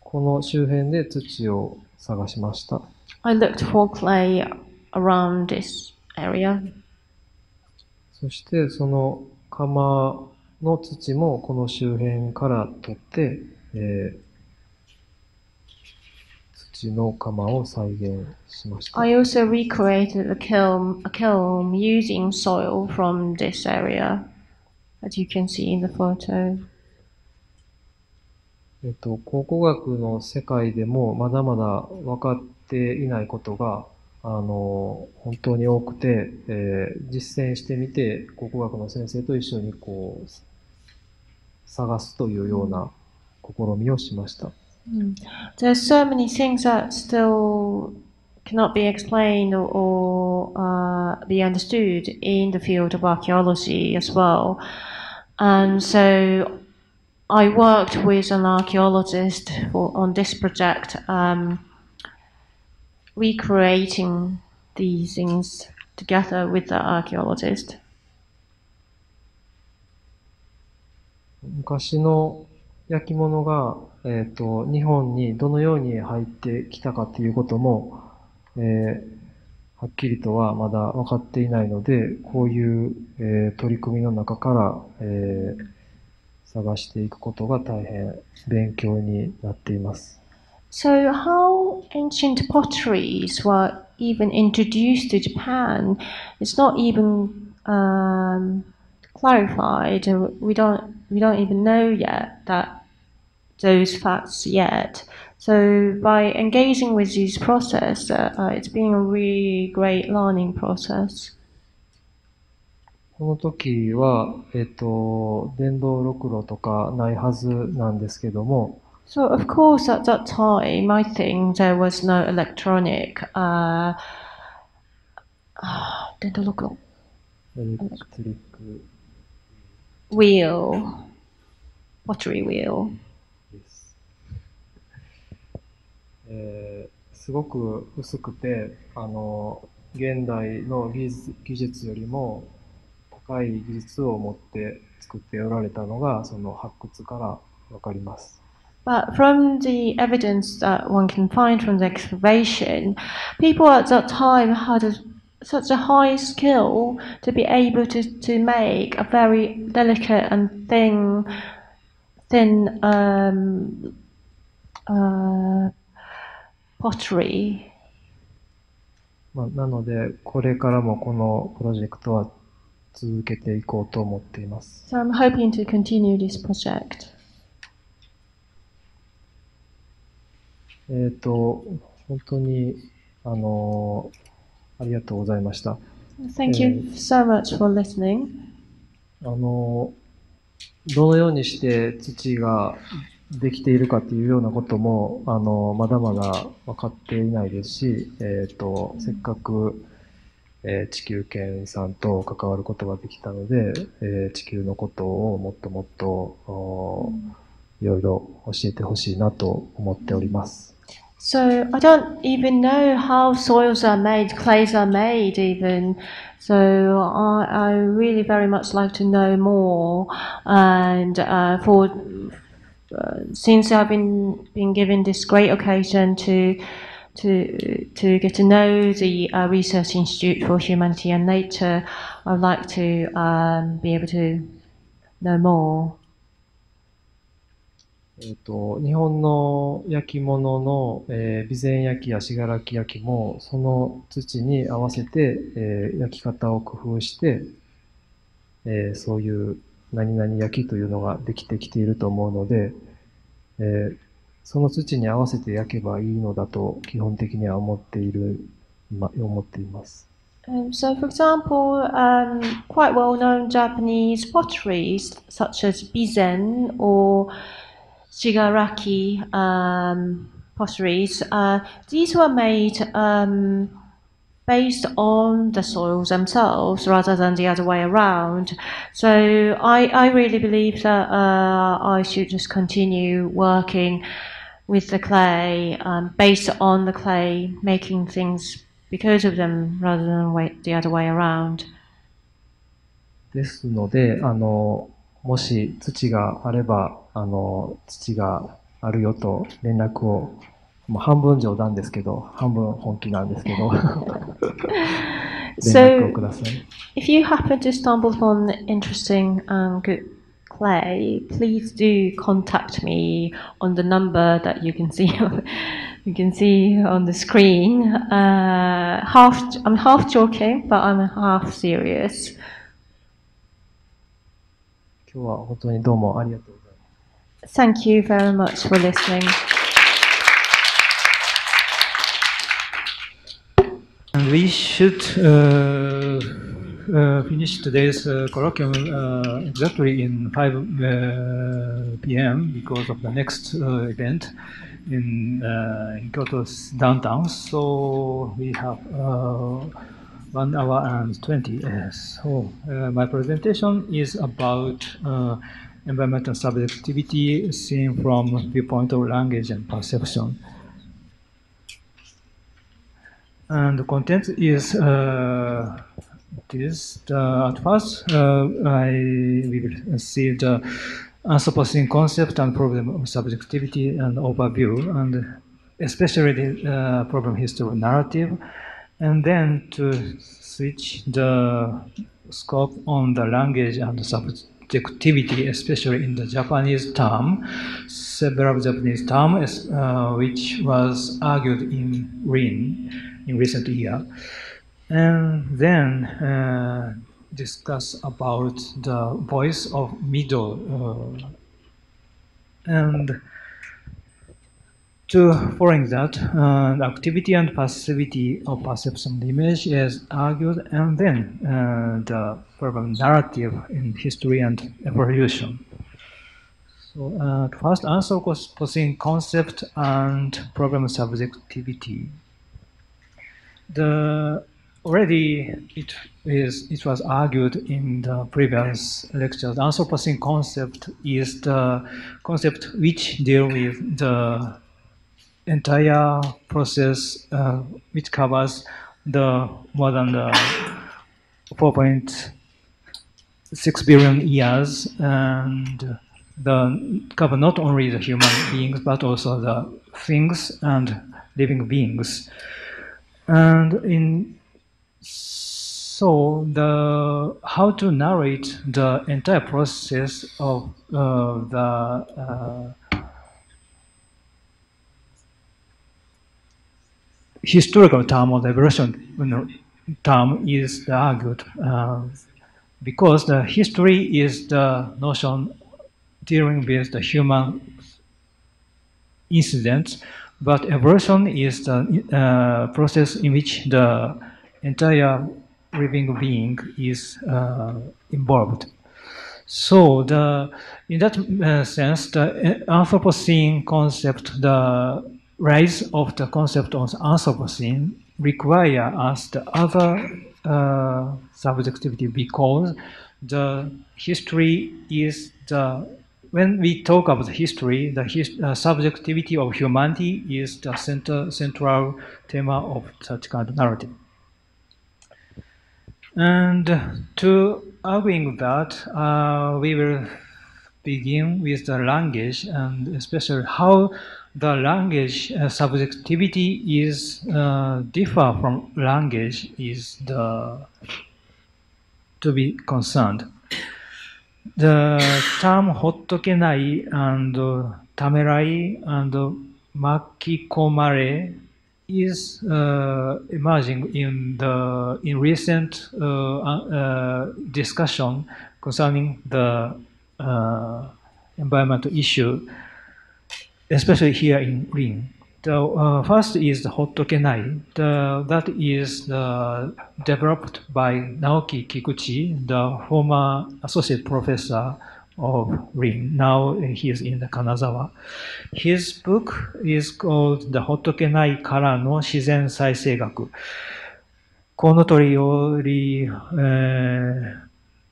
この周辺で土を探しました。I looked for clay around this area. そしてその窯の土もこの周辺から取って、えー土の窯を再現しました。I also recreated a kiln, a kiln using soil from this area, as you can see in the photo. えっと、考古学の世界でもまだまだ分かっていないことがあの、本当に多くて、えー実践してみて、考古学の先生と一緒にこう、探すというような試みをしました。There's so many things that still cannot be explained or, or uh, be understood in the field of archaeology as well. And so I worked with an archaeologist for, on this project, um, recreating these things together with the archaeologist. 昔の焼き物が、えっ、と、日本にどのように入ってきたかということも、えーはっきりとはまだ分かっていないので、こういう、えー取り組みの中から、えー探していくことが大変勉強になっています。So, how ancient potteries were even introduced to Japan is not even um, clarified. Uh, We don't we don't even know yet that those facts yet. So, by engaging with this process, uh, uh, it's been a really great learning process. この時は、えっ、と、電動ろくろとかないはずなんですけども、 So, of course, at that time, I think there was no electronic. Uh, look トリック wheel, pottery wheel. です。えーすごく薄くて、あの、現代の技術技術よりも高い技術を持って作っておられたのが、その発掘からわかります。But from the evidence that one can find from the excavation, people at that time had a, such a high skill to be able to, to make a very delicate and thin, thin um, uh, pottery. まあ、なので、これからもこのプロジェクトは続けていこうと思っています。 So I'm hoping to continue this project. えっ、と、本当に、あのありがとうございました。Thank you so much for listening. あの、どのようにして土ができているかっていうようなことも、あの、まだまだ分かっていないですし、えっ、と、せっかく、えー地球圏さんと関わることができたので、えー地球のことをもっともっと、おいろいろ教えてほしいなと思っております。So I don't even know how soils are made, clays are made, even. So I, I really very much like to know more. And uh, for uh, since I've been been given this great occasion to to to get to know the uh, Research Institute for Humanity and Nature, I'd like to um, be able to know more. えっ、と、日本の焼き物の、えー備前焼きや信楽焼きも、その土に合わせて、えー焼き方を工夫して、えーそういう何々焼きというのができてきていると思うので、えーその土に合わせて焼けばいいのだと基本的には思っている、ま、思っています。Um, so, for example, um, quite well known Japanese potteries such as Bizen or Shigaraki um, potteries, uh, these were made um, based on the soils themselves rather than the other way around. So, I, I really believe that uh, I should just continue working with the clay, um, based on the clay, making things because of them rather than way, the other way around. ですので、あの、 もし土があれば、あの、土があるよと連絡を、もう半分冗談ですけど、半分本気なんですけど、連絡をください。If you happen to stumble upon interesting and good clay, please do contact me on the number that you can see you can see on the screen. Uh, half I'm half joking, but I'm half serious. 今日は本当にどうもありがとうございます。 Thank you very much for listening. And we should uh, uh, finish today's uh, colloquium uh, exactly in 5 uh, p.m. because of the next uh, event in, uh, in Kyoto's downtown. So we have uh, one hour and 20. Yes. So uh, my presentation is about uh, environmental subjectivity seen from viewpoint of language and perception. And the content is uh, this. Uh, at first, uh, I we will see the Anthropocene concept and problem of subjectivity and overview, and especially the uh, problem history narrative, and then to switch the scope on the language and the subjectivity, especially in the Japanese term, several Japanese terms uh, which was argued in RIHN in recent year, and then uh, discuss about the voice of middle uh, and to following that, uh, the activity and passivity of perception image is argued, and then uh, the problem narrative in history and evolution. So, uh, first answer was posing concept and problem subjectivity. The already it is it was argued in the previous lectures. The Anthropocene concept is the concept which deal with the entire process uh, which covers the more than the 4.6 billion years and the cover not only the human beings but also the things and living beings. And in so the how to narrate the entire process of uh, the uh, historical term or the evolution you know, term is argued uh, because the history is the notion dealing with the human incidents, but evolution is the uh, process in which the entire living being is uh, involved. So the in that uh, sense, the Anthropocene concept, the rise of the concept of Anthropocene require us the other uh, subjectivity because the history is the when we talk about history, the his, uh, subjectivity of humanity is the center, central theme of such kind of narrative. And to arguing that, uh, we will begin with the language and especially how the language uh, subjectivity is uh, differ from language is the to be concerned. The term hottokenai and uh, tamerai and makikomare is uh, emerging in the in recent uh, uh, discussion concerning the uh, environmental issue, especially here in Rin. The uh, first is the Hotokenai. The, that is uh, developed by Naoki Kikuchi, the former associate professor of Rin. Now he is in the Kanazawa. His book is called The Hotokenai Kara no Shizen Saisei Gaku. コウノトリより、えー、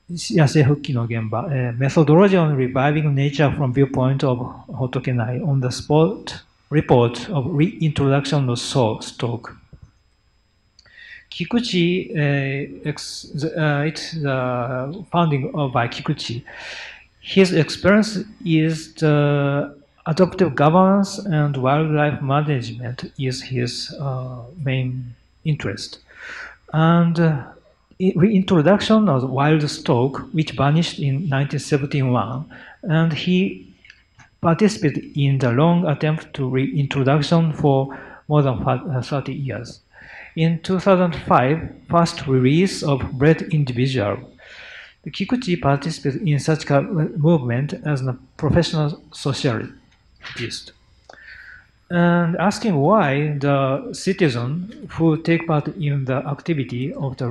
野生復帰の現場、えー、Methodology on Reviving Nature from Viewpoint of Hotokenai on the Spot Report of Reintroduction of Soul Stork Kikuchi, uh, ex, uh, it's the founding of, by Kikuchi. His experience is the adaptive governance and wildlife management is his uh, main interest. And uh, reintroduction of wild stork, which vanished in 1971, and he participated in the long attempt to reintroduction for more than uh, 30 years. In 2005, first release of Bred Individual, Kikuchi participated in such a movement as a professional socialist. and asking why the citizen who take part in the activity of the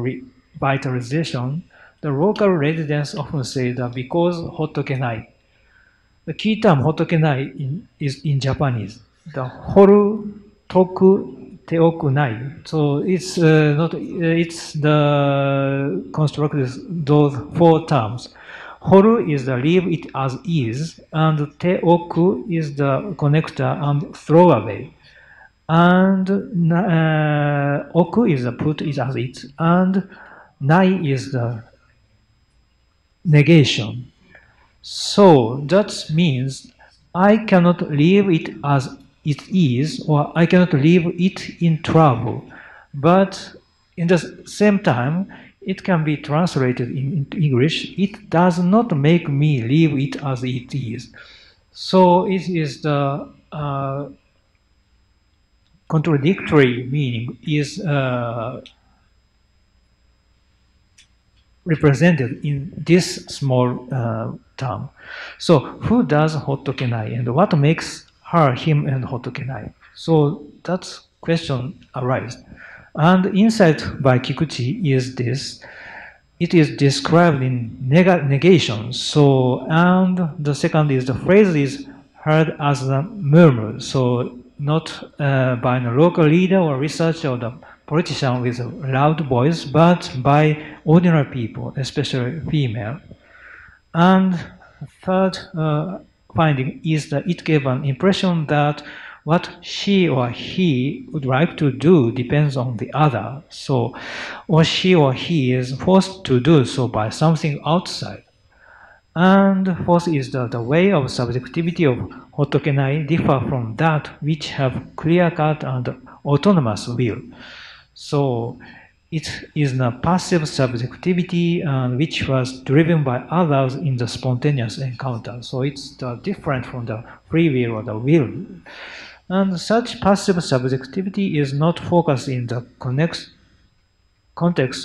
revitalization, the local residents often say that because hotokenai. The key term hotokenai in, is in Japanese. The horu toku teoku nai. So it's uh, not, uh, it's the constructed those four terms. Horu is the leave it as is, and teoku is the connector and throw away. And uh, oku is the put it as it, and nai is the negation. So that means I cannot leave it as it is, or I cannot leave it in trouble. But in the same time, it can be translated in, English. It does not make me leave it as it is. So it is the uh, contradictory meaning is uh, represented in this small uh, term. So who does hotokenai and what makes her, him, and hotokenai? So that question arises. And insight by Kikuchi is this. It is described in neg negation. So, and the second is the phrase is heard as a murmur. So, not uh, by a local leader or researcher or the politician with a loud voice, but by ordinary people, especially female. And third uh, finding is that it gave an impression that what she or he would like to do depends on the other. So, or she or he is forced to do so by something outside. And fourth is that the way of subjectivity of hotokenai differ from that which have clear-cut and autonomous will. So it is a passive subjectivity uh, which was driven by others in the spontaneous encounter. So it's uh, different from the free will or the will. And such passive subjectivity is not focused in the context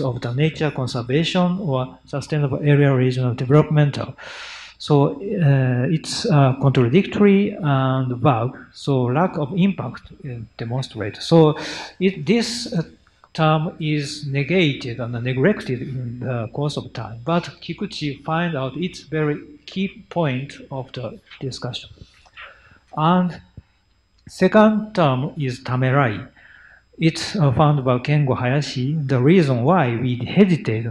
of the nature conservation or sustainable area regional developmental. So uh, it's uh, contradictory and vague, so lack of impact demonstrated. So it, this uh, term is negated and neglected in the course of time, but Kikuchi finds out its very key point of the discussion. And Second term is tamerai. It's uh, found by Kengo Hayashi, the reason why we hesitate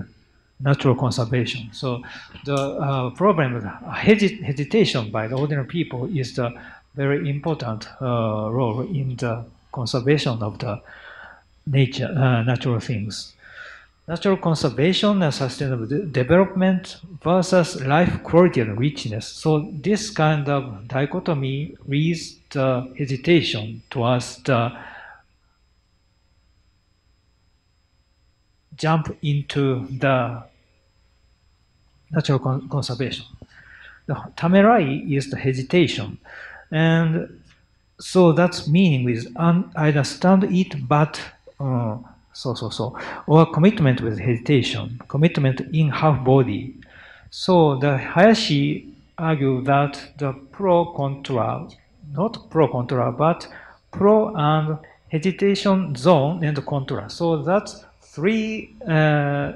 natural conservation. So the uh, problem with hesit hesitation by the ordinary people is the very important uh, role in the conservation of the nature, uh, natural things natural conservation and sustainable de development versus life quality and richness. So this kind of dichotomy leads the hesitation towards the jump into the natural con conservation. The tamerai is the hesitation. And so that's meaning is I understand it, but uh, so, so, so. Or commitment with hesitation, commitment in half body. So the Hayashi argue that the pro-contra, not pro-contra, but pro and hesitation zone and contra. So that's three, uh,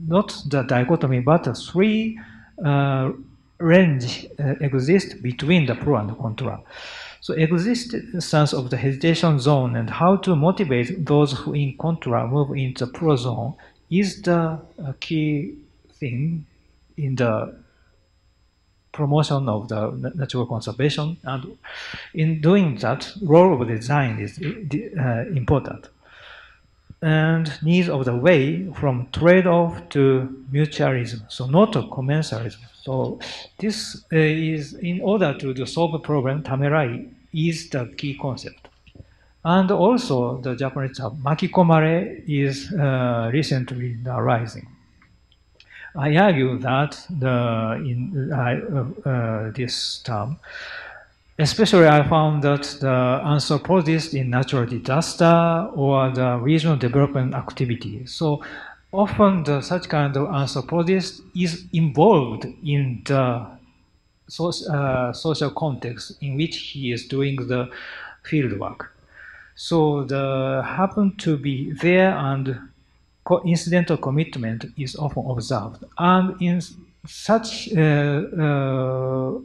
not the dichotomy, but three uh, range uh, exist between the pro and the contra. So existence of the hesitation zone and how to motivate those who in contra move into the pro zone is the uh, key thing in the promotion of the natural conservation. And in doing that, role of design is uh, important. And needs of the way from trade-off to mutualism, so not a commensalism. So this uh, is in order to solve a problem, tamerai is the key concept. And also the Japanese term makikomare is uh, recently rising. I argue that the, in uh, uh, this term, especially I found that the anthropologist in natural disaster or the regional development activity. So often the, such kind of anthropologist is involved in the so, uh, social context in which he is doing the field work. So the happen to be there and incidental commitment is often observed. And in such uh, uh,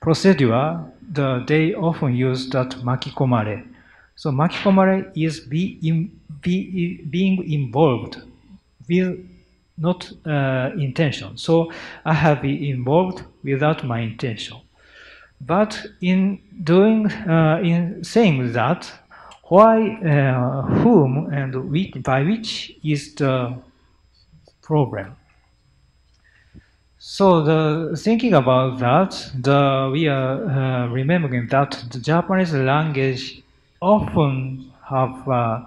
procedure, the, they often use that makikomare. So makikomare is be in, be, being involved with not uh, intention. So I have been involved without my intention. But in doing, uh, in saying that, why, uh, whom, and which, by which is the problem. So the thinking about that, the, we are uh, remembering that the Japanese language often have uh,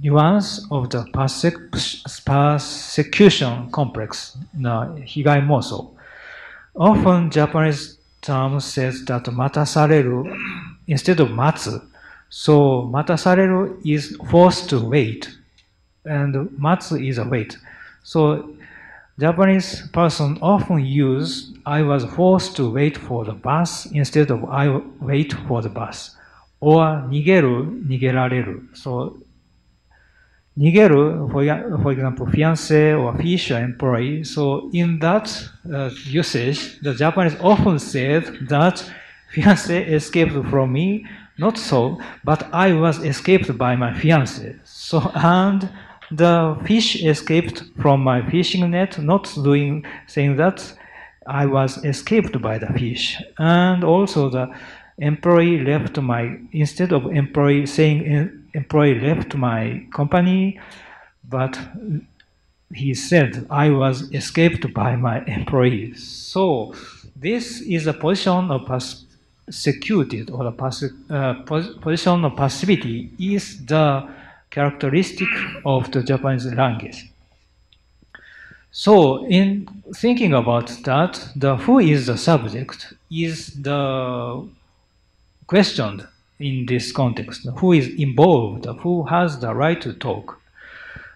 nuance of the persec persecution complex, the higai moso. Often Japanese term says that matasareru instead of matsu. So matasareru is forced to wait, and matsu is a wait. So Japanese person often use I was forced to wait for the bus instead of I wait for the bus. Or nigeru, nigerareru. So nigeru, for, for example, fiancé or future employee. So in that uh, usage, the Japanese often said that fiancé escaped from me. Not so, but I was escaped by my fiancé. So and the fish escaped from my fishing net, not doing saying that I was escaped by the fish. And also the employee left my instead of employee saying employee left my company, but he said I was escaped by my employees. So this is a position of persecuted or a uh, position of passivity is the characteristic of the Japanese language. So, in thinking about that, the who is the subject is the questioned in this context. Who is involved? Who has the right to talk?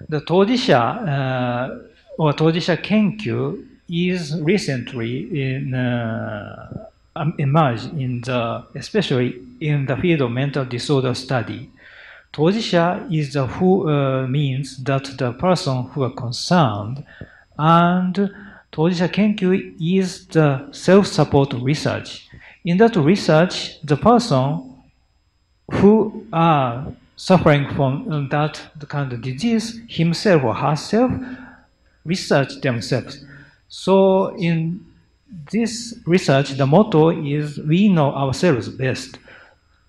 The Tojisha uh, or Tojisha Kenkyu is recently in, uh, emerged in the, especially in the field of mental disorder study. Tojisha is the who uh, means that the person who are concerned, and Tojisha Kenkyu is the self-support research. In that research, the person who are suffering from that kind of disease himself or herself research themselves. So in this research, the motto is we know ourselves best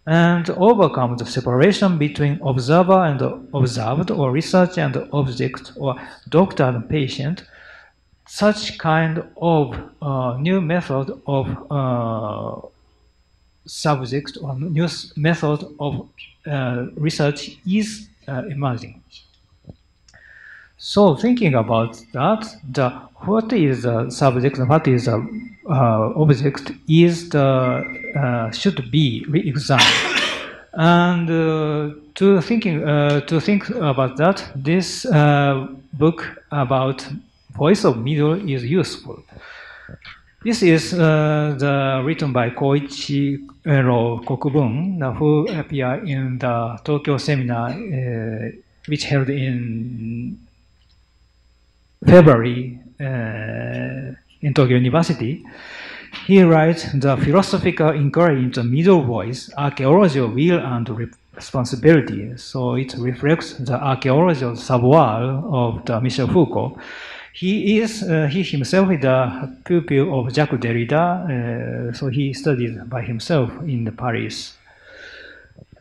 and overcome the separation between observer and observed, or researcher and object, or doctor and patient, such kind of uh, new method of uh, subject or new method of uh, research is uh, emerging. So thinking about that, the what is the subject what is the object is the uh, should be re-examined. And uh, to thinking uh, to think about that, this uh, book about voice of middle is useful. This is uh, the written by Koichi Kokubun, who appeared in the Tokyo seminar, which held in February uh, in Tokyo University, he writes the philosophical inquiry into middle voice, archaeology will and responsibility. So it reflects the archaeology of savoir of the Michel Foucault. He is uh, he himself is a pupil of Jacques Derrida, uh, so he studied by himself in Paris.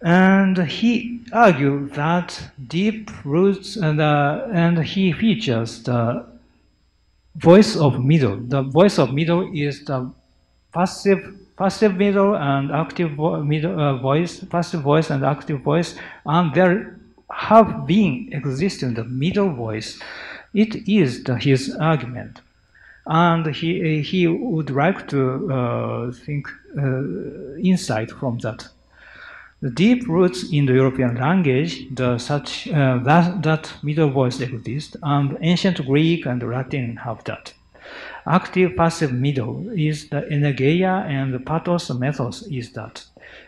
And he argued that deep roots and, uh, and he features the voice of middle. The voice of middle is the passive passive middle and active vo middle, uh, voice, passive voice and active voice, and there have been existing the middle voice. It is the, his argument, and he he would like to uh, think uh, insight from that. The deep roots in the European language, the such uh, that, that middle voice exists, and ancient Greek and Latin have that. active passive middle is the energeia and the pathos methods is that.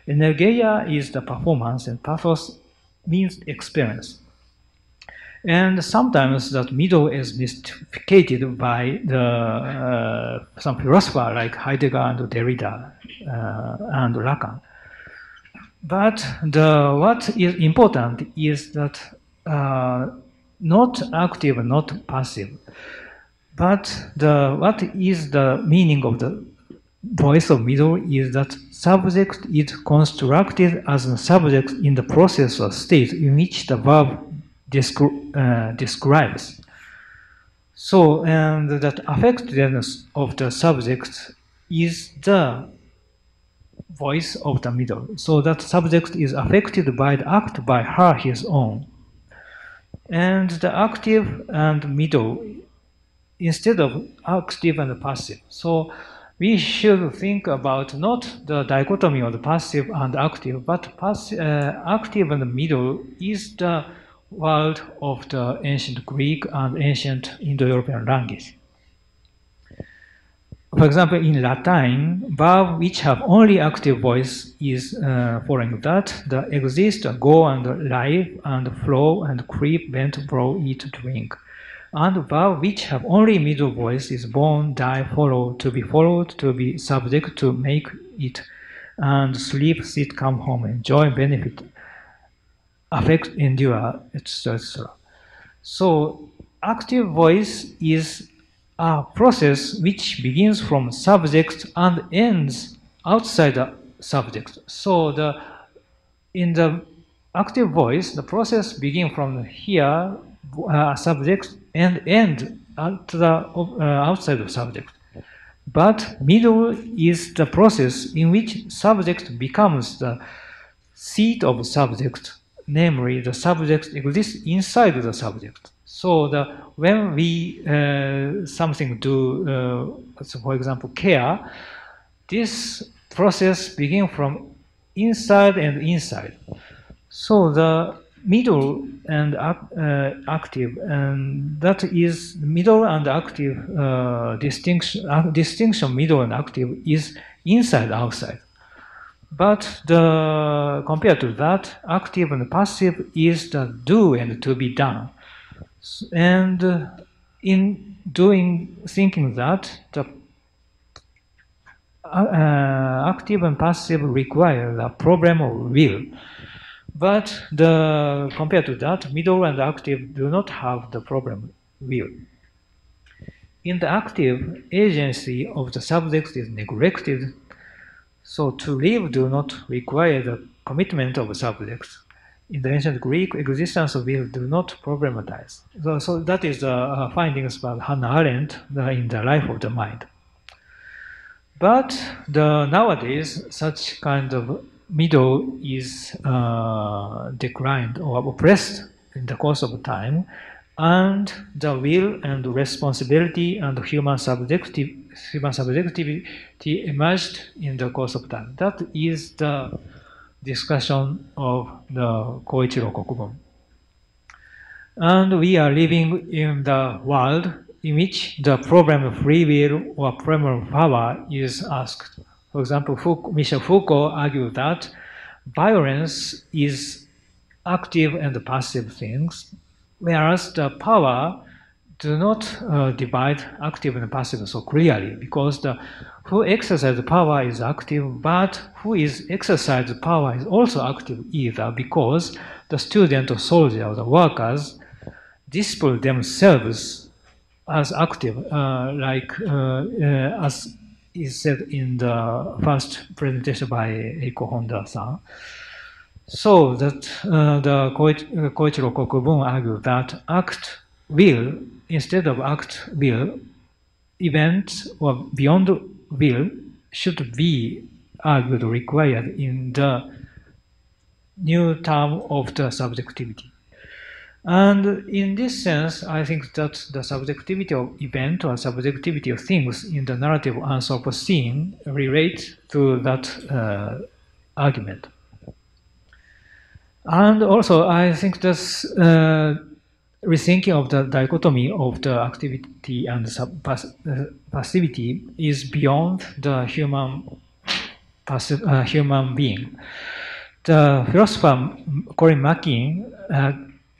Energeia is the performance and pathos means experience. And sometimes that middle is mystificated by the uh, some philosopher like Heidegger and Derrida uh, and Lacan. But the what is important is that uh, not active, not passive. But the what is the meaning of the voice of middle is that subject is constructed as a subject in the process or state in which the verb descri uh, describes. So, and that affectedness of the subject is the voice of the middle. So that subject is affected by the act by her, his own. And the active and middle instead of active and passive. So we should think about not the dichotomy of the passive and active, but passive, uh, active and middle is the world of the ancient Greek and ancient Indo-European language. For example, in Latin, verb which have only active voice is uh, following that, the exist, go and live and flow and creep, bend, blow, eat, drink. And verb which have only middle voice is born, die, follow, to be followed, to be subject, to make it, and sleep, sit, come home, enjoy, benefit, affect, endure, etc. etc. So active voice is a process which begins from subject and ends outside the subject. So the in the active voice, the process begins from here, uh, subject, and end at the uh, outside of subject. But middle is the process in which subject becomes the seat of subject, namely the subject exists inside the subject. So the when we uh, something do, uh, so for example, care, this process begins from inside and inside. So the middle and uh, active, and that is middle and active uh, distinction. Uh, distinction middle and active is inside outside. But the compared to that, active and passive is the do and to be done. And uh, in doing, thinking that, the uh, active and passive require the problem of will. But the, compared to that, middle and active do not have the problem will. In the active, agency of the subject is neglected, so to live do not require the commitment of subjects in the ancient Greek, existence of will do not problematize. So, so that is the uh, findings by Hannah Arendt in the life of the mind. But the, nowadays, such kind of middle is uh, declined or oppressed in the course of time, and the will and responsibility and human subjective human subjectivity emerged in the course of time. That is the discussion of the Koichiro Kokubun. And we are living in the world in which the problem of free will or of power is asked. For example, Foucault, Michel Foucault argued that violence is active and passive things, whereas the power do not uh, divide active and passive so clearly because the who exercises power is active, but who is exercise power is also active either because the student or soldier or the workers display themselves as active, uh, like uh, uh, as is said in the first presentation by Eiko Honda-san. So that uh, the Koichiro Kokubun argued that act will instead of act will events or beyond will should be argued required in the new term of the subjectivity. And in this sense, I think that the subjectivity of event or subjectivity of things in the narrative Anthropocene relate to that uh, argument. And also, I think that uh, rethinking of the dichotomy of the activity and pass- uh, passivity is beyond the human uh, human being. The philosopher Colin McGinn uh,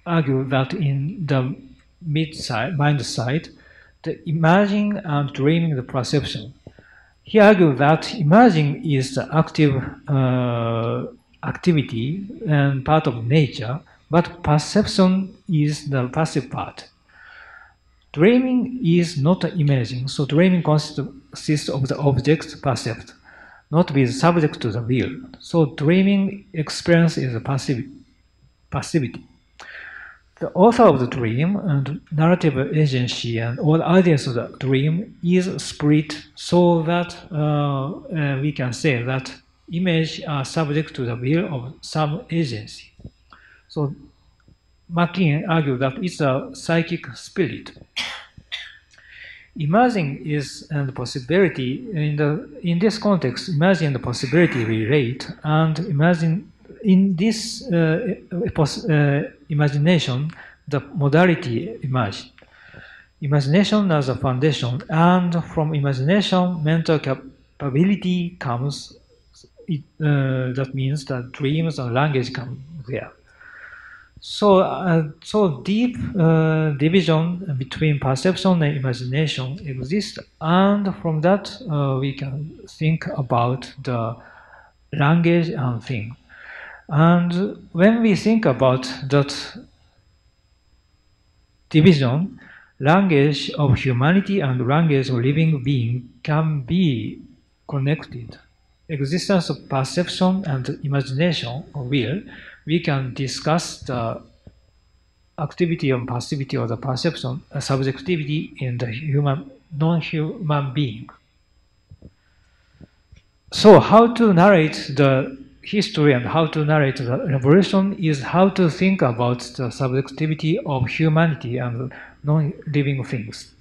argued that in the mid side, Mindsight, the imagining and dreaming the perception. He argued that imagining is the active uh, activity and part of nature, but perception is the passive part. Dreaming is not imagining, so dreaming consists of the object perceived, not with subject to the will. So dreaming experience is a passive, passivity. The author of the dream and narrative agency and all ideas of the dream is split so that uh, uh, we can say that image are subject to the will of some agency. So McGinn argued that it's a psychic spirit. Imagine is and possibility in the in this context, imagine and possibility relate, and imagine in this uh, uh, imagination the modality emerge. Imagination as a foundation, and from imagination, mental capability comes. It, uh, that means that dreams and language come there. So, uh, so deep uh, division between perception and imagination exists, and from that uh, we can think about the language and thing. And when we think about that division, language of humanity and language of living being can be connected. Existence of perception and imagination or will we can discuss the activity and passivity of the perception, uh, subjectivity in the human, non-human being. So, how to narrate the history and how to narrate the revolution is how to think about the subjectivity of humanity and non-living things.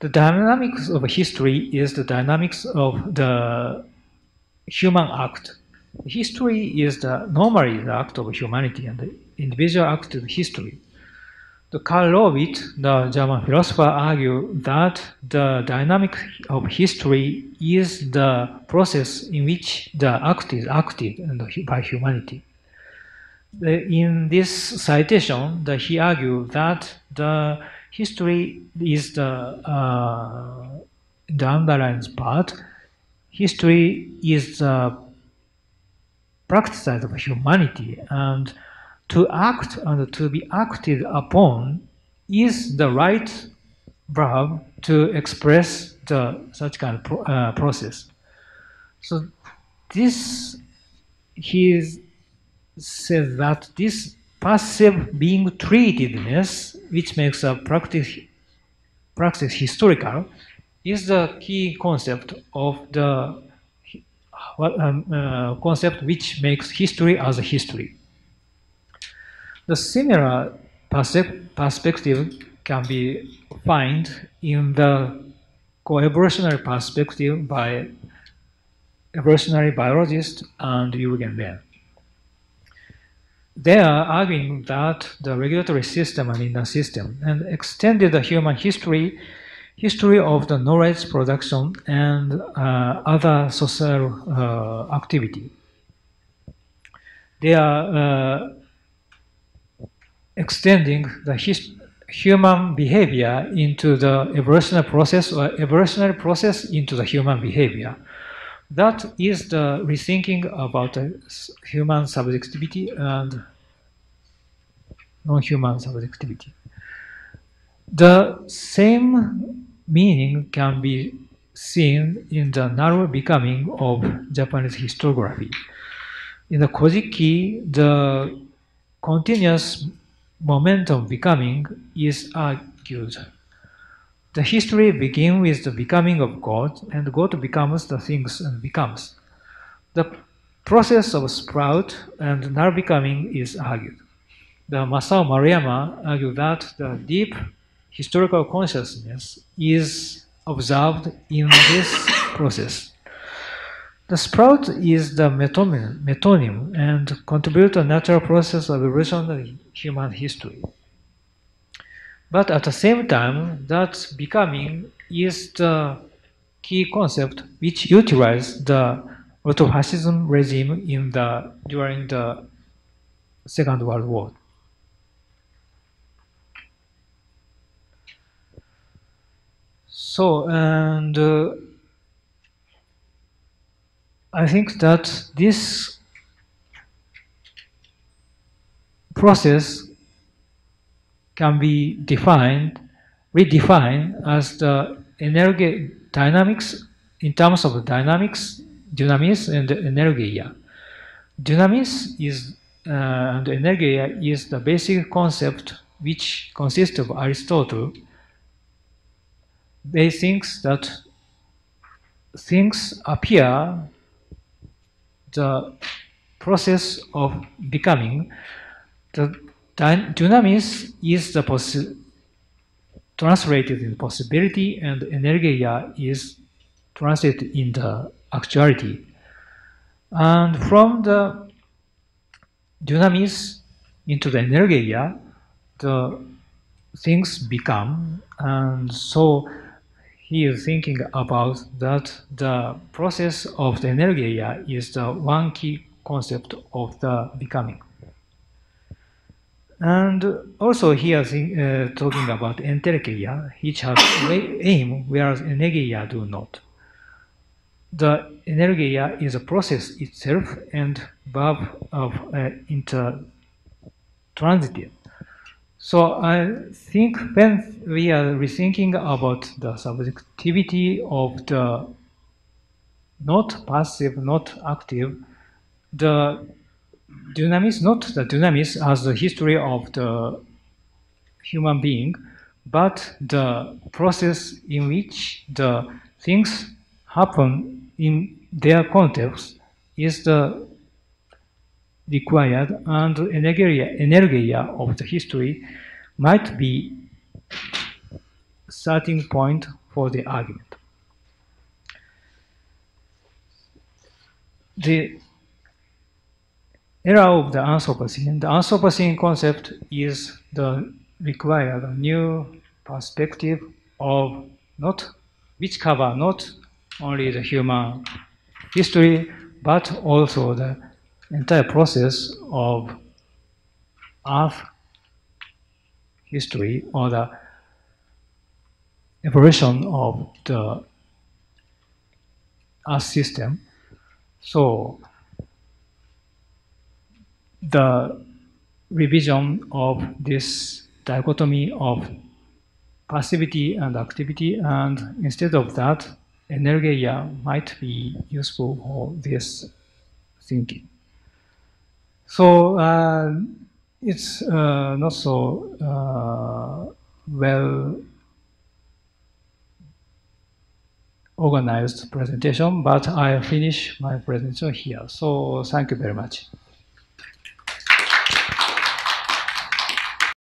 The dynamics of history is the dynamics of the human act history is the normally the act of humanity and the individual act of history. The Karl Löwith, the German philosopher, argued that the dynamic of history is the process in which the act is acted by humanity. In this citation, the, he argued that the history is the, uh, the underlying part. History is the practice of humanity and to act and to be acted upon is the right verb to express the such kind of pro, uh, process. So this he says that this passive being treatedness, which makes a practice practice historical, is the key concept of the um, uh, concept which makes history as a history. The similar perspective can be found in the co-evolutionary perspective by evolutionary biologist and Jürgen Renn. They are arguing that the regulatory system and inner system and extended the human history history of the knowledge production and uh, other social uh, activity. They are uh, extending the human behavior into the evolutionary process or evolutionary process into the human behavior. That is the rethinking about human subjectivity and non-human subjectivity. The same meaning can be seen in the narrow becoming of Japanese historiography. In the Kojiki, the continuous momentum becoming is argued. The history begins with the becoming of God, and God becomes the things and becomes. The process of sprout and narrow becoming is argued. The Masao Maruyama argued that the deep historical consciousness is observed in this process. The sprout is the metonym, metonym and contribute to a natural process of evolution human history. But at the same time, that becoming is the key concept which utilized the auto-fascism regime in the during the Second World War. So, and uh, I think that this process can be defined, redefined as the energy dynamics in terms of dynamics, dynamis and energia. Dynamis is uh, and energia is the basic concept which consists of Aristotle. They think that things appear the process of becoming. The dynamis is the translated in possibility, and energia is translated in the actuality. And from the dynamis into the energia, the things become, and so he is thinking about that the process of the energia is the one key concept of the becoming. And also he is uh, talking about entelecheia, which has aim, whereas energia do not. The energia is a process itself and verb of uh, intertransitive. So I think when we are rethinking about the subjectivity of the not passive, not active, the dynamis, not the dynamis as the history of the human being, but the process in which the things happen in their context is the required and energia, energia of the history might be starting point for the argument. The era of the Anthropocene, the Anthropocene concept is the required new perspective of not which cover not only the human history but also the entire process of Earth history or the evolution of the Earth system. So the revision of this dichotomy of passivity and activity, and instead of that, energia might be useful for this thinking. So uh, it's uh, not so uh, well organized presentation, but I finish my presentation here. So thank you very much.